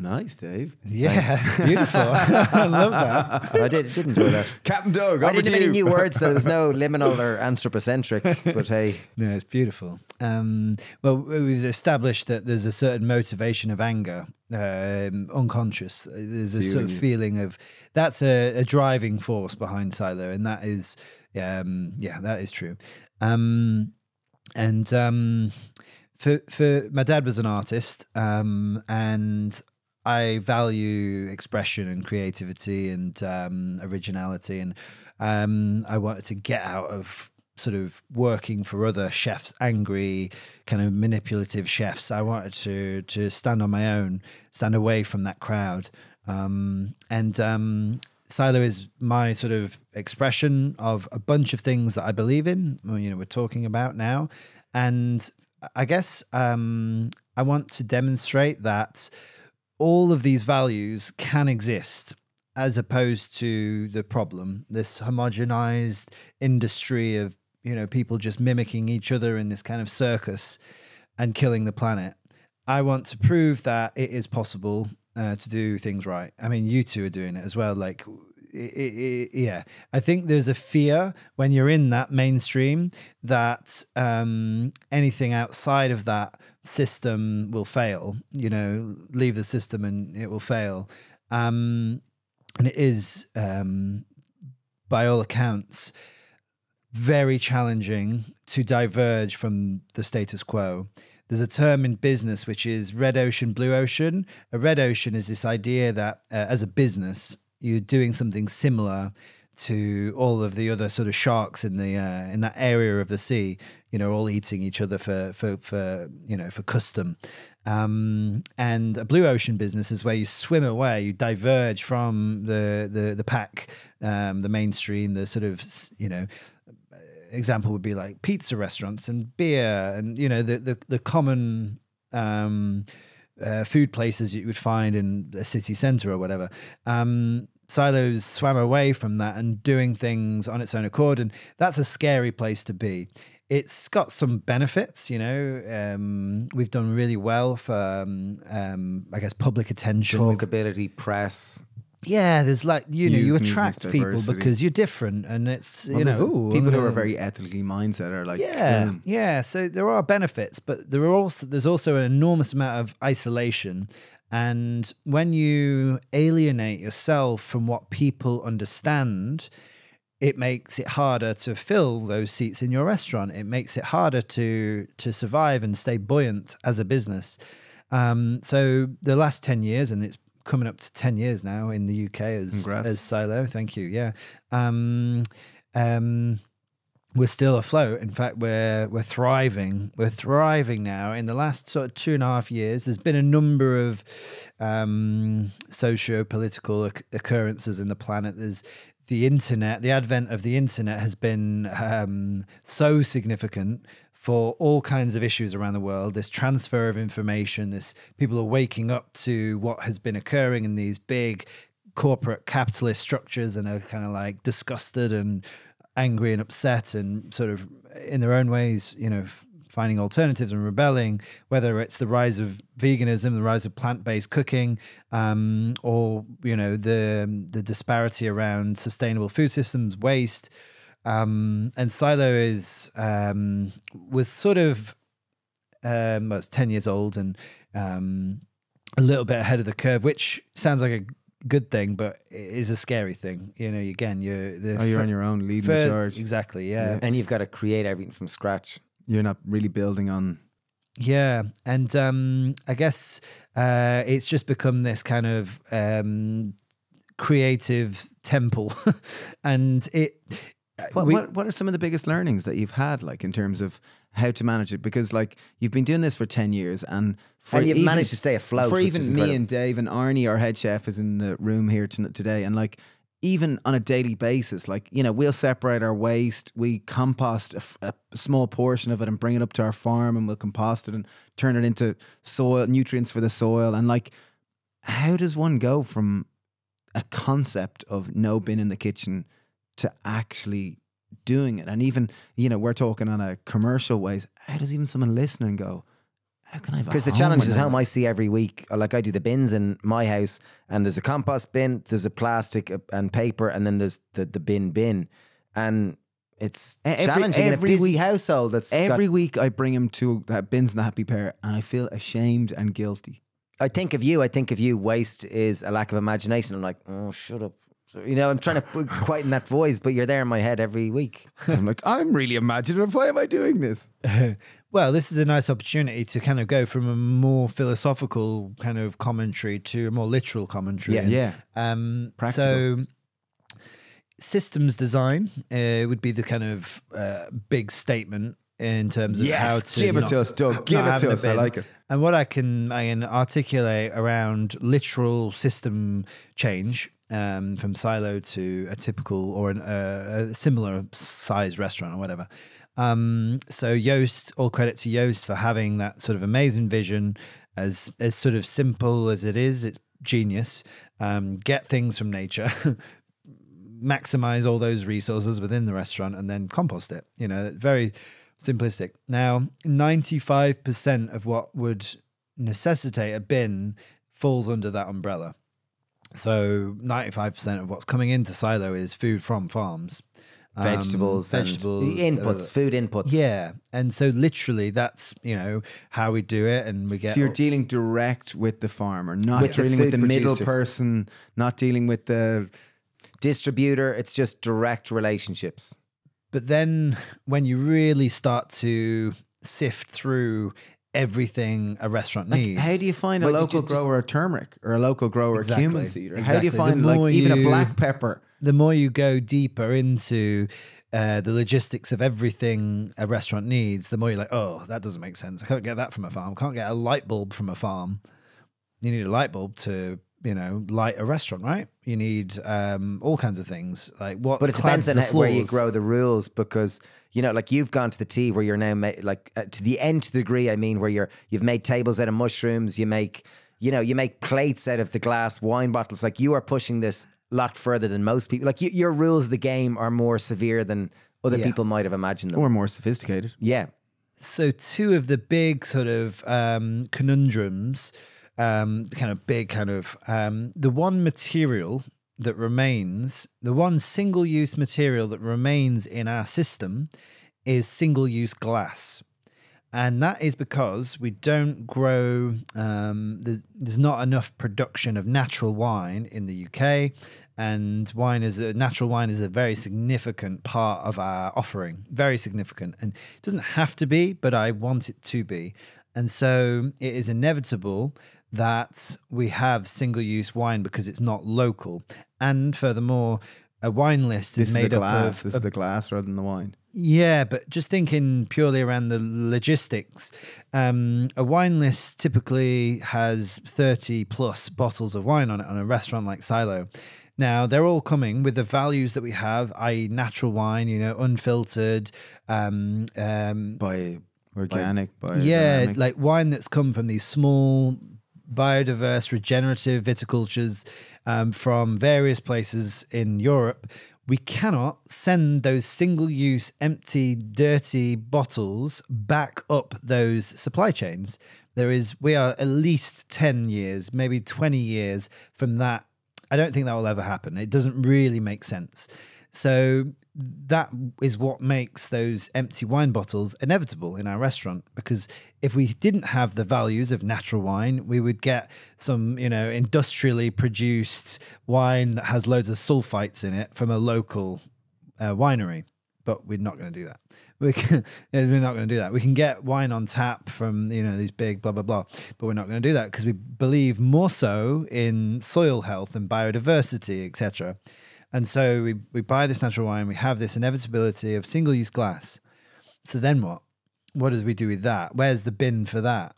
Nice, Dave. Yeah, it's *laughs* beautiful. *laughs* I love that. *laughs* I did, did enjoy that. Captain Doug, I didn't to have any new words. There was no liminal or anthropocentric. But hey, No, it's beautiful. Um, well, we've established that there's a certain motivation of anger, um, unconscious. There's a sort of feeling of that's a, a driving force behind Silo, and that is, um, yeah, that is true. Um, and um, for for my dad was an artist, um, and I value expression and creativity and um, originality, and um, I wanted to get out of sort of working for other chefs, angry, kind of manipulative chefs. I wanted to to stand on my own, stand away from that crowd, um, and um, Silo is my sort of expression of a bunch of things that I believe in. You know, we're talking about now, and I guess um, I want to demonstrate that all of these values can exist as opposed to the problem. This homogenized industry of you know people just mimicking each other in this kind of circus and killing the planet. I want to prove that it is possible uh, to do things right. I mean you two are doing it as well like i i i yeah. I think there's a fear when you're in that mainstream that um, anything outside of that system will fail you know leave the system and it will fail. Um, and it is um, by all accounts very challenging to diverge from the status quo. There's a term in business which is red ocean blue ocean. A red ocean is this idea that uh, as a business you're doing something similar to all of the other sort of sharks in the uh, in that area of the sea you know all eating each other for for for you know for custom um, and a blue ocean business is where you swim away you diverge from the the the pack um, the mainstream the sort of you know example would be like pizza restaurants and beer and you know the the, the common um, uh, food places you would find in a city center or whatever. Um, Silos swam away from that and doing things on its own accord, and that's a scary place to be. It's got some benefits, you know. Um, we've done really well for, um, um, I guess, public attention. Talkability, press. yeah, there's like you know Youth you attract people diversity. because you're different, and it's Well, you know ooh, people who are very ethically mindset are like, yeah, boom. yeah. So there are benefits, but there are also there's also an enormous amount of isolation. And when you alienate yourself from what people understand, it makes it harder to fill those seats in your restaurant. It makes it harder to to survive and stay buoyant as a business. Um, so the last ten years, and it's coming up to ten years now in the UK as Congrats. as Silo. Thank you. Yeah. Um, um, we're still afloat. In fact, we're we're thriving. We're thriving now. In the last sort of two and a half years, there's been a number of um, socio-political occ- occurrences in the planet. There's the internet. The advent of the internet has been um, so significant for all kinds of issues around the world. This transfer of information. This people are waking up to what has been occurring in these big corporate capitalist structures and are kind of like disgusted and angry and upset and sort of in their own ways, you know, finding alternatives and rebelling, whether it's the rise of veganism, the rise of plant-based cooking, um, or you know the the disparity around sustainable food systems, waste. Um, and Silo is um, was sort of um, well, it's ten years old and um, a little bit ahead of the curve, which sounds like a good thing, but it is a scary thing. You know, again, you're the Oh, you're fir- on your own, leading fir- the charge. Exactly. Yeah. And you've got to create everything from scratch. You're not really building on. Yeah, and um, I guess uh, it's just become this kind of um, creative temple, *laughs* and it. What, we- what What are some of the biggest learnings that you've had, like in terms of how to manage it? Because like you've been doing this for ten years, and for And you've even- managed to stay afloat, For even me and Dave and Arnie, our head chef, is in the room here to, today, and like even on a daily basis, like, you know, we'll separate our waste, we compost a, f- a small portion of it and bring it up to our farm and we'll compost it and turn it into soil, nutrients for the soil. And like, how does one go from a concept of no bin in the kitchen to actually doing it? And even, you know, we're talking on a commercial ways. How does even someone listening go, how can I Because the home challenges at home? I see every week, like I do the bins in my house, and there's a compost bin, there's a plastic uh, and paper, and then there's the, the bin bin. And it's Every- challenging in a every busy week- household that's got- Every week I bring him to that bins and the Happy Pear and I feel ashamed and guilty. I think of you, I think of you, waste is a lack of imagination. I'm like, oh, shut up. So, you know, I'm trying to put- *laughs* quieten that voice, but you're there in my head every week. I'm like, I'm really imaginative. Why am I doing this? *laughs* Well, this is a nice opportunity to kind of go from a more philosophical kind of commentary to a more literal commentary. Yeah. Yeah. Um, Practical. so, systems design uh, would be the kind of uh, big statement in terms of how to give it not- to us, Doug. Give it to us. I like it. And what I can I can articulate around literal system change um, from silo to a typical or an, uh, a similar size restaurant or whatever. Um, so Joost, all credit to Joost for having that sort of amazing vision. As as sort of simple as it is, it's genius. Um, get things from nature. *laughs* maximize all those resources within the restaurant and then compost it. You know, very simplistic. Now, 95% of what would necessitate a bin falls under that umbrella. So 95% of what's coming into silo is food from farms. Um, Vegetables, and vegetables, inputs, uh, food inputs. yeah, and so literally, that's you know how we do it, and we get So you're dealing direct with the farmer, not With the dealing with food the middle person, not dealing with the. Distributor, it's just direct relationships. But then when you really start to sift through everything a restaurant Like, needs, how do you find a Well, you local just- grower of turmeric or a local grower Exactly, of cumin seed? Or How do you find like more even a black pepper? The more you go deeper into uh, the logistics of everything a restaurant needs, the more you're like, oh, that doesn't make sense. I can't get that from a farm. I can't get a light bulb from a farm. You need a light bulb to, you know, light a restaurant, right? You need um, all kinds of things. Like what But it depends on where you grow the rules because you know, like you've gone to the T where you're now like uh, to the nth degree. I mean, where you're you've made tables out of mushrooms. You make you know you make plates out of the glass wine bottles. Like you are pushing this lot further than most people. Like you, your rules of the game are more severe than other Yeah. people might have imagined them. Or more sophisticated. yeah, So two of the big sort of um, conundrums, um, kind of big kind of um, the one material that remains, the one single-use material that remains in our system is single-use glass. And that is because we don't grow, um, there's, there's not enough production of natural wine in the UK. And wine is a natural wine is a very significant part of our offering, very significant. And it doesn't have to be, but I want it to be. And so it is inevitable that we have single use wine because it's not local. And furthermore, a wine list This is is the made up glass. of, This of is the glass rather than the wine. Yeah, but just thinking purely around the logistics, um, a wine list typically has 30 plus bottles of wine on it on a restaurant like Silo. Now, they're all coming with the values that we have, i.e., natural wine, you know, unfiltered, um, um, by Organic, by yeah, like wine that's come from these small, biodiverse, regenerative viticultures um, from various places in Europe. We cannot send those single use, empty, dirty bottles back up those supply chains. There is, we are at least 10 years, maybe 20 years from that. I don't think that will ever happen. It doesn't really make sense. So that is what makes those empty wine bottles inevitable in our restaurant. Because if we didn't have the values of natural wine we would get some you know industrially produced wine that has loads of sulfites in it from a local uh, winery. But we're not going to do that. We *laughs* can, we're not going to do that. We can get wine on tap from you know these big blah blah blah. But we're not going to do that because we believe more so in soil health and biodiversity etc and so we, we buy this natural wine, we have this inevitability of single use glass. So then what? What do we do with that? Where's the bin for that?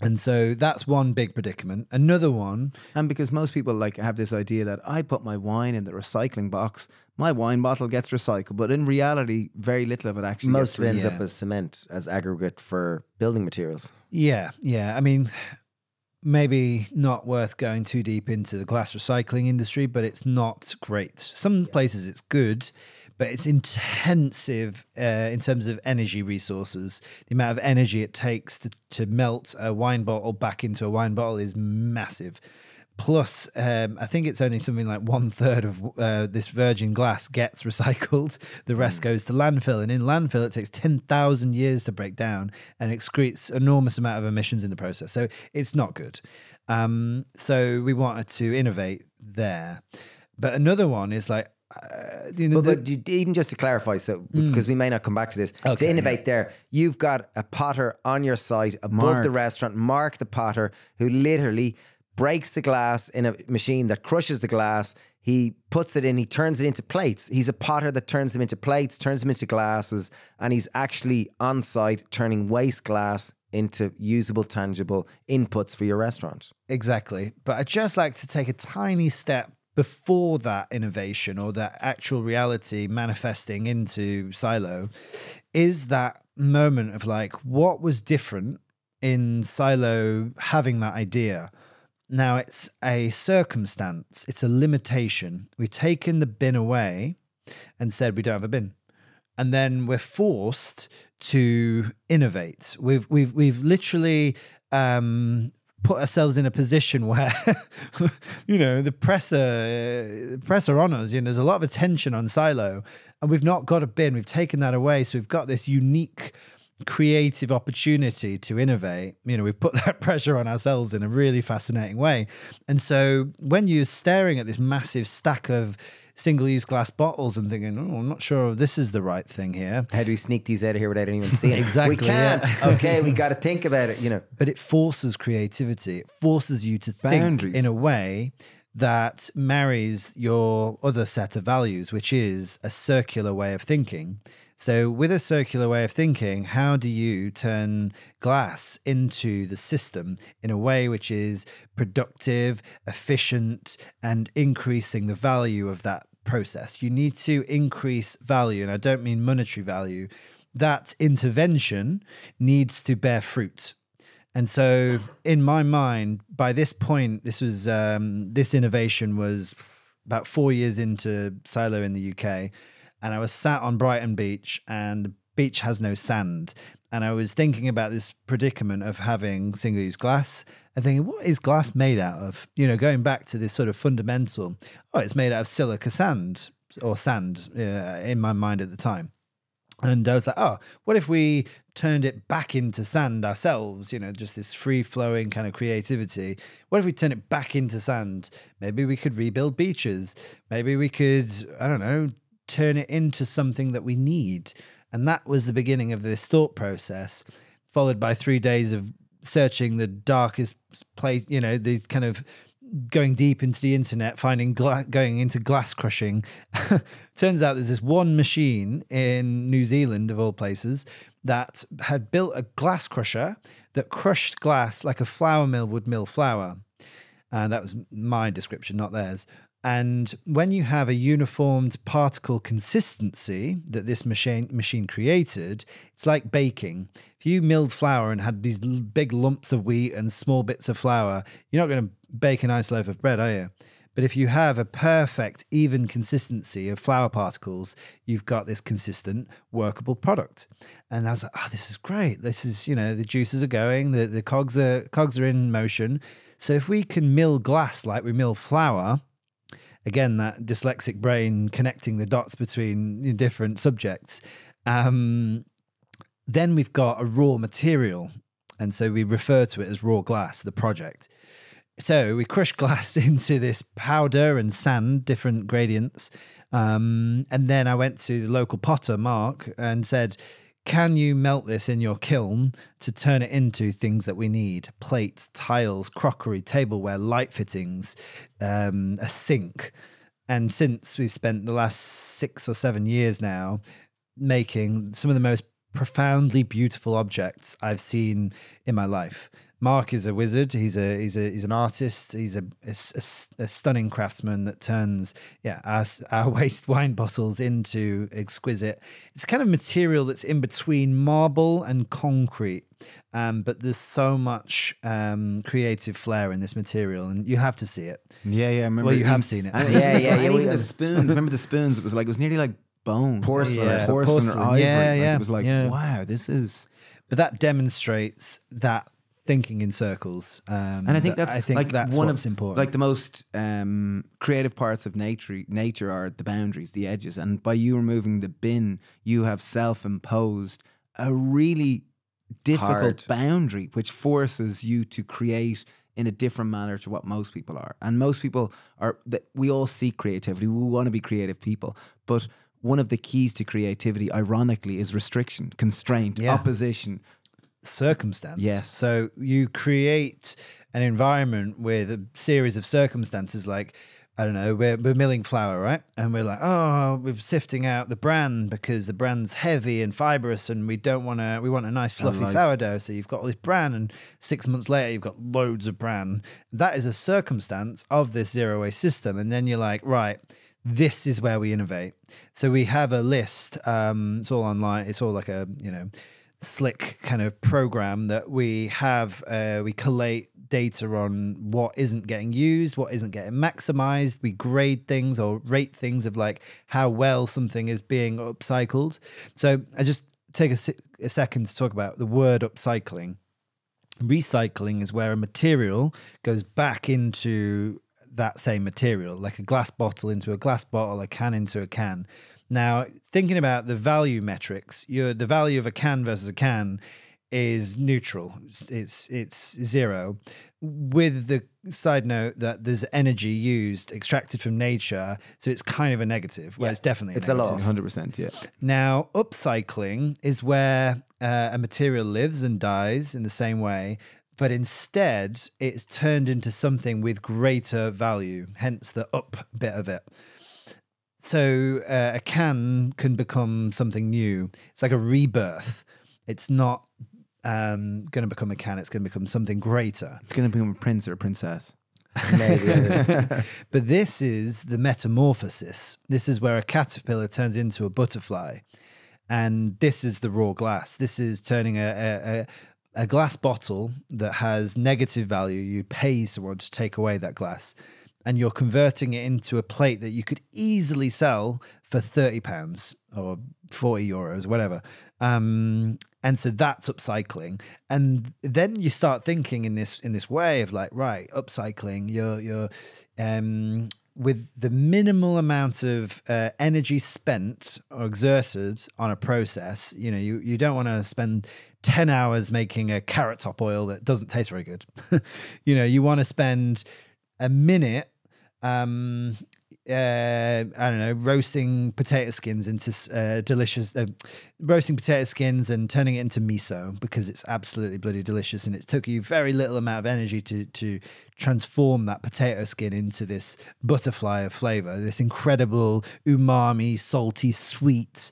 And so that's one big predicament. Another one, And because most people like have this idea that I put my wine in the recycling box, my wine bottle gets recycled, but in reality, very little of it actually Most of it ends yeah. up as cement, as aggregate for building materials. yeah, yeah. I mean, maybe not worth going too deep into the glass recycling industry, but it's not great. Some places it's good, but it's intensive uh, in terms of energy resources. The amount of energy it takes to, to melt a wine bottle back into a wine bottle is massive. Plus, um, I think it's only something like one third of uh, this virgin glass gets recycled. The rest goes to landfill, and in landfill, it takes ten thousand years to break down and excretes enormous amount of emissions in the process. So it's not good. Um, so we wanted to innovate there, but another one is like, uh, you know, But, but even just to clarify, so because we may not come back to this, Okay, to innovate there, you've got a potter on your site above Mark. the restaurant, Mark the potter, who literally breaks the glass in a machine that crushes the glass. He puts it in, he turns it into plates. He's a potter that turns them into plates, turns them into glasses, and he's actually on site turning waste glass into usable, tangible inputs for your restaurant. Exactly. But I'd just like to take a tiny step before that innovation or that actual reality manifesting into Silo is that moment of like, what was different in Silo having that idea? Now it's a circumstance, it's a limitation. We've taken the bin away and said we don't have a bin. And then we're forced to innovate. We've we've we've literally um, put ourselves in a position *laughs* where you know the pressure uh, the pressure on us. You know, there's a lot of attention on Silo, and we've not got a bin. We've taken that away, so we've got this unique creative opportunity to innovate. You know, we've put *laughs* that pressure on ourselves in a really fascinating way. And so when you're staring at this massive stack of single-use glass bottles and thinking, "Oh, I'm not sure this is the right thing here," How do we sneak these out of here without anyone seeing? *laughs* Exactly, We can't. okay, we got to think about it. You know, but it forces creativity. It forces you to think in a way that marries your other set of values, which is a circular way of thinking. So, with a circular way of thinking, how do you turn glass into the system in a way which is productive, efficient, and increasing the value of that process? You need to increase value, and I don't mean monetary value. That intervention needs to bear fruit. And so, in my mind, by this point, this was um, this innovation was about four years into Silo in the UK, and I was sat on Brighton Beach, and the beach has no sand, and I was thinking about this predicament of having single-use glass, and thinking, what is glass made out of? You know, going back to this sort of fundamental. Oh, it's made out of silica sand or sand uh, in my mind at the time. And I was like, oh, what if we turned it back into sand ourselves? You know, just this free flowing kind of creativity. What if we turn it back into sand? Maybe we could rebuild beaches. Maybe we could, I don't know, turn it into something that we need. And that was the beginning of this thought process, followed by three days of searching the darkest place, you know, these kind of going deep into the internet, finding going into glass crushing. *laughs* Turns out there's this one machine in New Zealand, of all places, that had built a glass crusher that crushed glass like a flour mill would mill flour. And that was my description, not theirs. And when you have a uniformed particle consistency that this machine machine created, it's like baking. If you milled flour and had these big lumps of wheat and small bits of flour, you're not going to bake a nice loaf of bread, are you? But if you have a perfect, even consistency of flour particles, you've got this consistent, workable product. And I was like, oh, this is great. This is, you know, the juices are going, the, the cogs are cogs are in motion. So if we can mill glass like we mill flour, again, that dyslexic brain connecting the dots between different subjects, um, then we've got a raw material. And so we refer to it as raw glass, the project. So we crush *laughs* glass into this powder and sand, different gradients. Um, and then I went to the local potter, Mark, and said, Can you melt this in your kiln to turn it into things that we need? Plates, tiles, crockery, tableware, light fittings, um, a sink. And since we've spent the last six or seven years now making some of the most profoundly beautiful objects I've seen in my life. Mark is a wizard. He's a he's a he's an artist. He's a, a s- a s- a stunning craftsman that turns yeah our, our *laughs* waste wine bottles into exquisite. It's kind of material that's in between marble and concrete. Um, but there's so much um, creative flair in this material, and you have to see it. Yeah, yeah. I remember Well, you have seen it. *laughs* and Yeah, even- yeah, and yeah, we- the spoons. Remember the spoons? It was like it was nearly like bone, Porcelain yeah. something. porcelain, Porcelain. or ivory. Yeah, Like, yeah, It was like, yeah. wow, this is. But that demonstrates that thinking in circles. Um, And I think that's I think like that's one of important. Like the most um, creative parts of nature. Nature are the boundaries, the edges, and by you removing the bin, you have self-imposed a really difficult Hard. boundary, which forces you to create in a different manner to what most people are. And most people are that we all seek creativity. We want to be creative people, but one of the keys to creativity, ironically, is restriction, constraint, Yeah. opposition. Circumstance. Yes. So you create an environment with a series of circumstances like I don't know, we're, we're milling flour, right? And we're like, oh, we're sifting out the bran because the bran's heavy and fibrous and we don't want to, we want a nice fluffy like- sourdough. So you've got all this bran and six months later, you've got loads of bran. That is a circumstance of this zero waste system. And then you're like, right, this is where we innovate. So we have a list. Um, it's all online. It's all like a, you know, slick kind of program that we have uh, we collate data on what isn't getting used what isn't getting maximized. We grade things or rate things of like how well something is being upcycled. So i just take a, a second to talk about the word upcycling. Recycling is where a material goes back into that same material, like a glass bottle into a glass bottle, a can into a can. Now, thinking about the value metrics, you the value of a can versus a can is neutral. It's it's, it's zero. With the side note that there's energy used extracted from nature, so it's kind of a negative. Well, it's definitely It's a negative. loss. Hundred percent, yeah. Now, upcycling is where uh, a material lives and dies in the same way, but instead it's turned into something with greater value, hence the up bit of it. So uh, a can can become something new. It's like a rebirth. It's not um, going to become a can, it's going to become something greater. It's going to become a prince or a princess. *laughs* But this is the metamorphosis. This is where a caterpillar turns into a butterfly. And this is the raw glass. This is turning a, a, a, a glass bottle that has negative value. You pay someone to take away that glass. And you're converting it into a plate that you could easily sell for 30 pounds or 40 euros, whatever. Um, and so that's upcycling. And then you start thinking in this in this way of like, right, upcycling, you're you're um with the minimal amount of uh, energy spent or exerted on a process, you know, you, you don't want to spend 10 hours making a carrot top oil that doesn't taste very good. *laughs* you know, you want to spend a minute um uh, I don't know, roasting potato skins into uh, delicious, uh, roasting potato skins and turning it into miso because it's absolutely bloody delicious. And it took you very little amount of energy to to transform that potato skin into this butterfly of flavor, this incredible umami, salty, sweet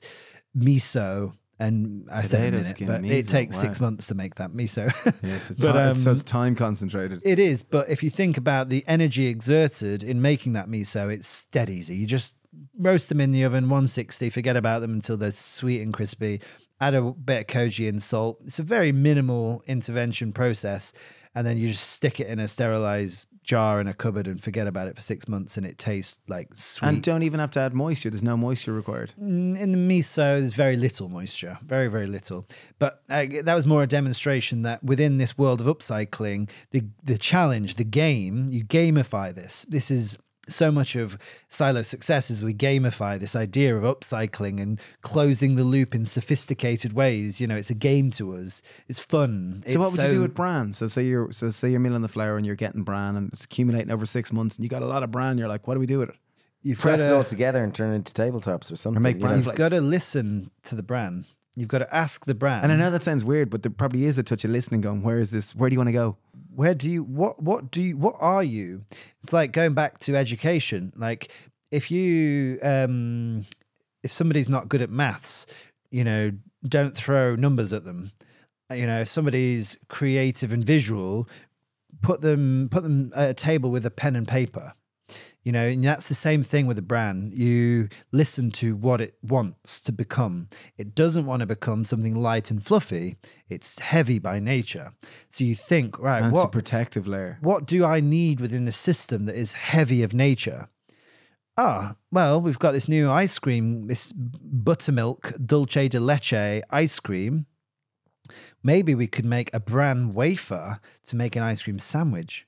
miso. And I said a minute, but miso, it takes wow. six months to make that miso. Yes, *laughs* it's, But, it's so um, it's time concentrated. It is, but if you think about the energy exerted in making that miso, it's dead easy. You just roast them in the oven, 160, forget about them until they're sweet and crispy. Add a bit of koji and salt. It's a very minimal intervention process. And then you just stick it in a sterilized jar in a cupboard and forget about it for six months and it tastes like sweet. and don't even have to add moisture. There's no moisture required. Mm, in the miso, there's very little moisture, very very little. But uh, that was more a demonstration that within this world of upcycling, the the challenge, the game, you gamify this. This is so much of silo success is we gamify this idea of upcycling and closing the loop in sophisticated ways. You know, it's a game to us. It's fun. So what It's would you do with bran? So say you're so say you're milling the flour and you're getting bran and it's accumulating over six months and you got a lot of bran. You're like, what do we do with it? You've Press got it all together and turn it into tabletops or something. make you know? You've got to listen to the brand. You've got to ask the brand. And I know that sounds weird, but there probably is a touch of listening. Going, where is this? Where do you want to go? where do you what what do you what are you it's like going back to education like if you um if somebody's not good at maths you know don't throw numbers at them you know, if somebody's creative and visual, put them put them at a table with a pen and paper. You know, and that's the same thing with a brand. You listen to what it wants to become. It doesn't want to become something light and fluffy. It's heavy by nature. So you think, right, a what protective layer. what do I need within a system that is heavy of nature? Ah, well, we've got this new ice cream, this buttermilk dulce de leche ice cream. Maybe we could make a bran wafer to make an ice cream sandwich.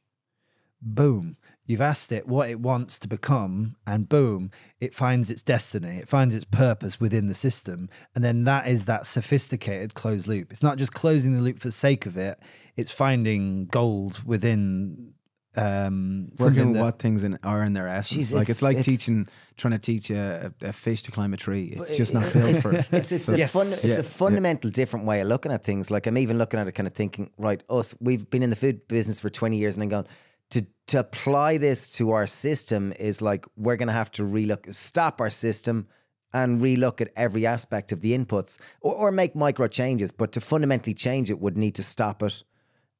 Boom. You've asked it what it wants to become, and boom, it finds its destiny. It finds its purpose within the system. And then that is that sophisticated closed loop. It's not just closing the loop for the sake of it, it's finding gold within um, Working with that- what things in, are in their essence. Jeez, like it's- it's, like it's- teaching, trying to teach a, a, fish to climb a tree. It's It- just not built it's, for *laughs* it. It's, it's, So- a fun, it's Yeah, a fundamental different way of looking at things. Like I'm even looking at it kind of thinking, right, us, we've been in the food business for 20 years and I'm going, to, to apply this to our system is like, we're going to have to relook, stop our system and relook at every aspect of the inputs or, or make micro changes. But to fundamentally change it would need to stop it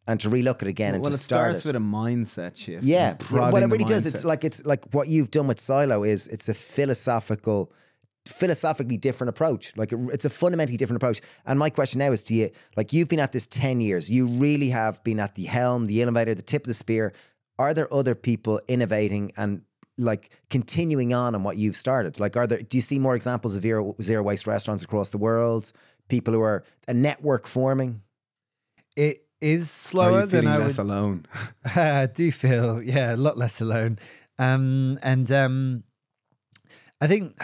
and to relook it again and well, to it start starts it. with a mindset shift. Yeah, and well, it really does. It's like it's like what you've done with Silo is it's a philosophical, philosophically different approach. Like it- it's a fundamentally different approach. And my question now is to you: like you've been at this ten years, you really have been at the helm, the innovator, the tip of the spear. Are there other people innovating and like continuing on on what you've started? Like, are there? Do you see more examples of zero zero waste restaurants across the world? People who are a network forming. it is Are slower you than I less would alone? *laughs* I do feel, yeah, a lot less alone. Um, and um, I think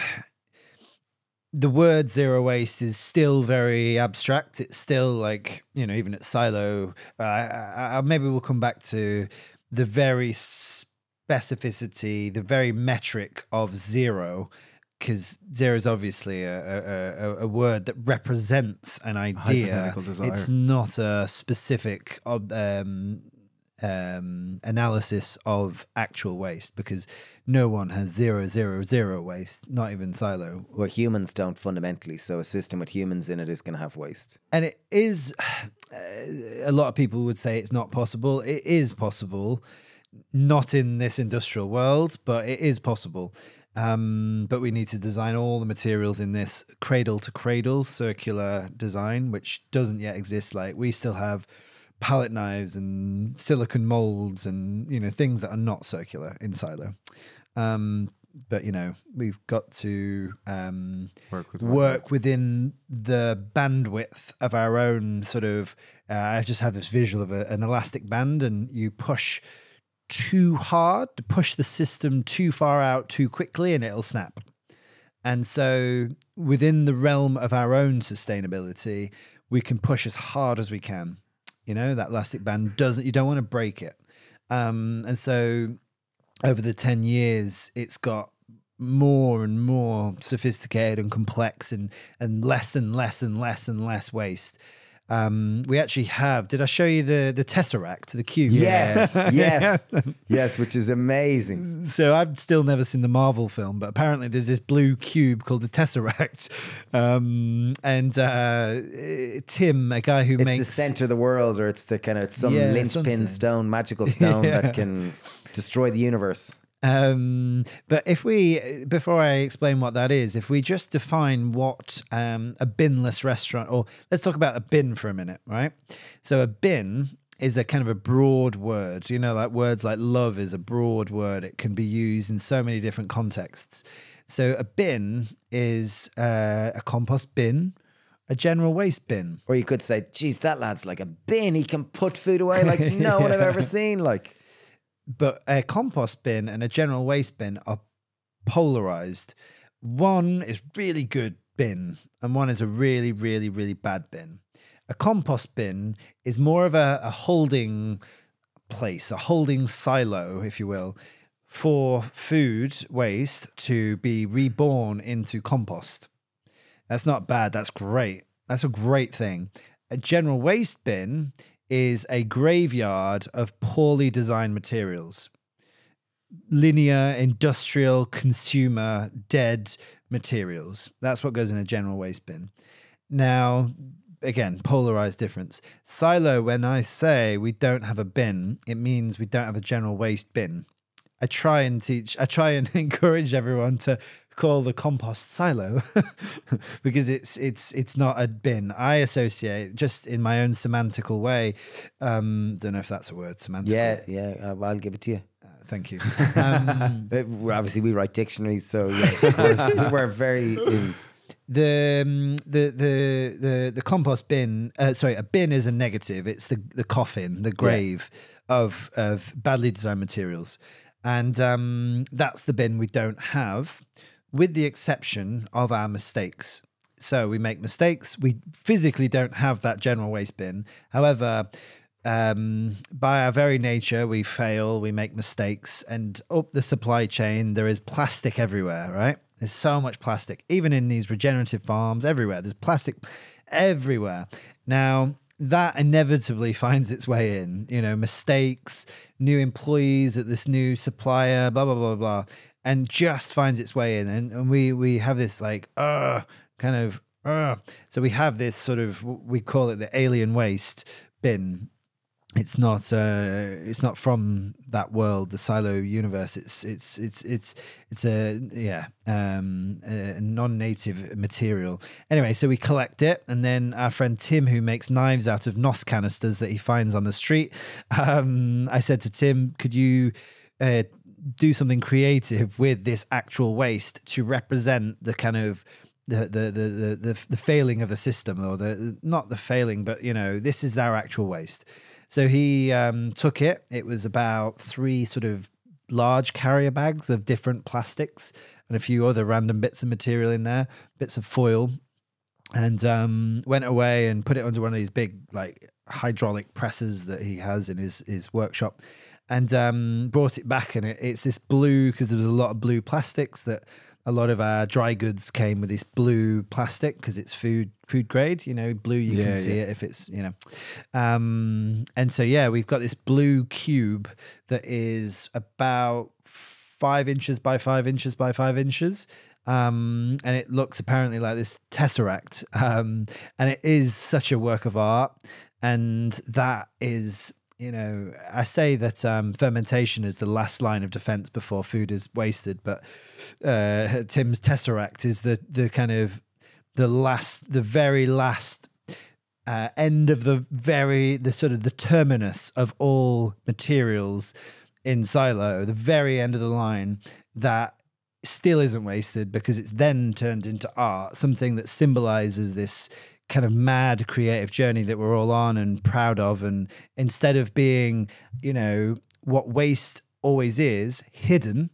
the word zero waste is still very abstract. It's still like, you know, even at Silo, uh, I, I, maybe we'll come back to the very specificity, the very metric of zero. Because zero is obviously a, a, a, a word that represents an idea. It's not a specific ob- um, um, analysis of actual waste because no one has zero zero zero waste, not even silo. Well, humans don't fundamentally, so a system with humans in it is going to have waste. And it is, a lot of people would say it's not possible. It is possible, not in this industrial world, but it is possible. Um, but we need to design all the materials in this cradle to cradle circular design, which doesn't yet exist. Like we still have palette knives and silicone molds and you know things that are not circular in silo. Um, but you know we've got to um, Work with work within the bandwidth of our own sort of. Uh, I just have this visual of a, an elastic band, and you push too hard to push the system too far out too quickly, and it'll snap. And so, within the realm of our own sustainability, we can push as hard as we can. You know, that elastic band doesn't, you don't want to break it. Um, and so, over the 10 years, it's got more and more sophisticated and complex and, and less and less and less and less waste. Um, we actually have, did I show you the, the Tesseract, the cube? Yes, yes, *laughs* yes, which is amazing. so I've still never seen the Marvel film, but apparently there's this blue cube called the Tesseract. *laughs* Um, and uh, Tim, a guy who It's makes the center of the world, or it's the kind of it's some Yeah, linchpin stone, *laughs* magical stone Yeah. that can destroy the universe. Um, but if we, before I explain what that is, if we just define what um, a binless restaurant, or let's talk about a bin for a minute, right? So a bin is a kind of a broad word. You know, like words like love is a broad word. It can be used in so many different contexts. So a bin is uh, a compost bin, a general waste bin. Or you could say, geez, that lad's like a bin. He can put food away *laughs* like no one I've ever seen. Like, but a compost bin and a general waste bin are polarized. One is really good bin, and one is a really, really, really bad bin. A compost bin is more of a, a holding place, a holding silo, if you will, for food waste to be reborn into compost. That's not bad. That's great. That's a great thing. A general waste bin is a graveyard of poorly designed materials. Linear, industrial, consumer, dead materials. That's what goes in a general waste bin. Now, again, polarized difference. Silo, when I say we don't have a bin, it means we don't have a general waste bin. I try and teach, I try and *laughs* encourage everyone to call the compost silo *laughs* because it's it's it's not a bin. I associate just in my own semantical way. Um, don't know if that's a word, semantical. Yeah, yeah. Uh, I'll give it to you. Thank you. Um, *laughs* Uh, obviously, we write dictionaries, so yeah, of course, we're very. In, the um, the the the the compost bin uh, sorry a bin is a negative it's the the coffin the grave of of badly designed materials and um, that's the bin we don't have with the exception of our mistakes so we make mistakes we physically don't have that general waste bin however um, by our very nature, we fail, we make mistakes, and up the supply chain, there is plastic everywhere, right? There's so much plastic, even in these regenerative farms, everywhere. There's plastic everywhere. Now, that inevitably finds its way in, you know, mistakes, new employees at this new supplier, blah, blah, blah, blah, and just finds its way in. And, and we, we have this like, uh, kind of, uh. so we have this sort of, we call it the alien waste bin it's not uh it's not from that world the silo universe. It's it's it's it's it's a yeah um a non-native material. Anyway so we collect it and then our friend tim who makes knives out of nos canisters that he finds on the street *laughs* um i said to tim could you uh do something creative with this actual waste to represent the kind of the the the the the, failing of the system or the not the failing but you know this is our actual waste so he um, took it. It was about three sort of large carrier bags of different plastics and a few other random bits of material in there, bits of foil, and um, went away and put it under one of these big like hydraulic presses that he has in his his workshop, and um, brought it back. And it, it's this blue because there was a lot of blue plastics that a lot of our dry goods came with this blue plastic because it's food food grade. You know, blue you Yeah, can see yeah. it if it's you know, um, and so yeah, we've got this blue cube that is about five inches by five inches by five inches. Um, and it looks apparently like this tesseract. Um, and it is such a work of art. And that is, you know, I say that um, fermentation is the last line of defense before food is wasted, but uh, Tim's tesseract is the the kind of the last, the very last uh, end of the very the sort of the terminus of all materials in silo the very end of the line that still isn't wasted because it's then turned into art something that symbolizes this kind of mad creative journey that we're all on and proud of and instead of being you know what waste always is hidden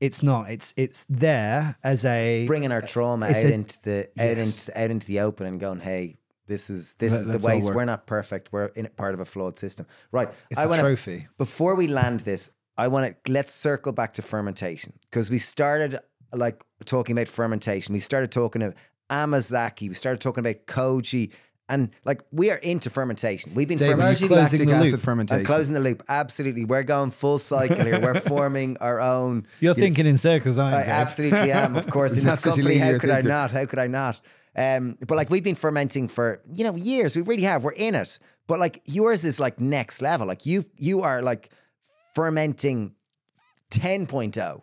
it's not it's it's there as a bringing our trauma out a- into the out Yes. into out into the open and going, hey, this is this Let- is the waste. We're not perfect. We're in part of a flawed system. Right. It's I a wanna- trophy. Before we land this, I want to let's circle back to fermentation because we started like talking about fermentation. We started talking about Amazake. We started talking about koji. And like we are into fermentation. We've been David, fermenting. you're closing lactic the acid loop. fermentation. I'm closing the loop. Absolutely. We're going full cycle here. We're *laughs* forming our own. you're thinking in circles aren't you I absolutely am, of course, in *laughs* this That's company. How your could I not? How could I not? Um, but like we've been fermenting for you know years. We really have. We're in it. But like yours is like next level. Like you you are like fermenting 10.0.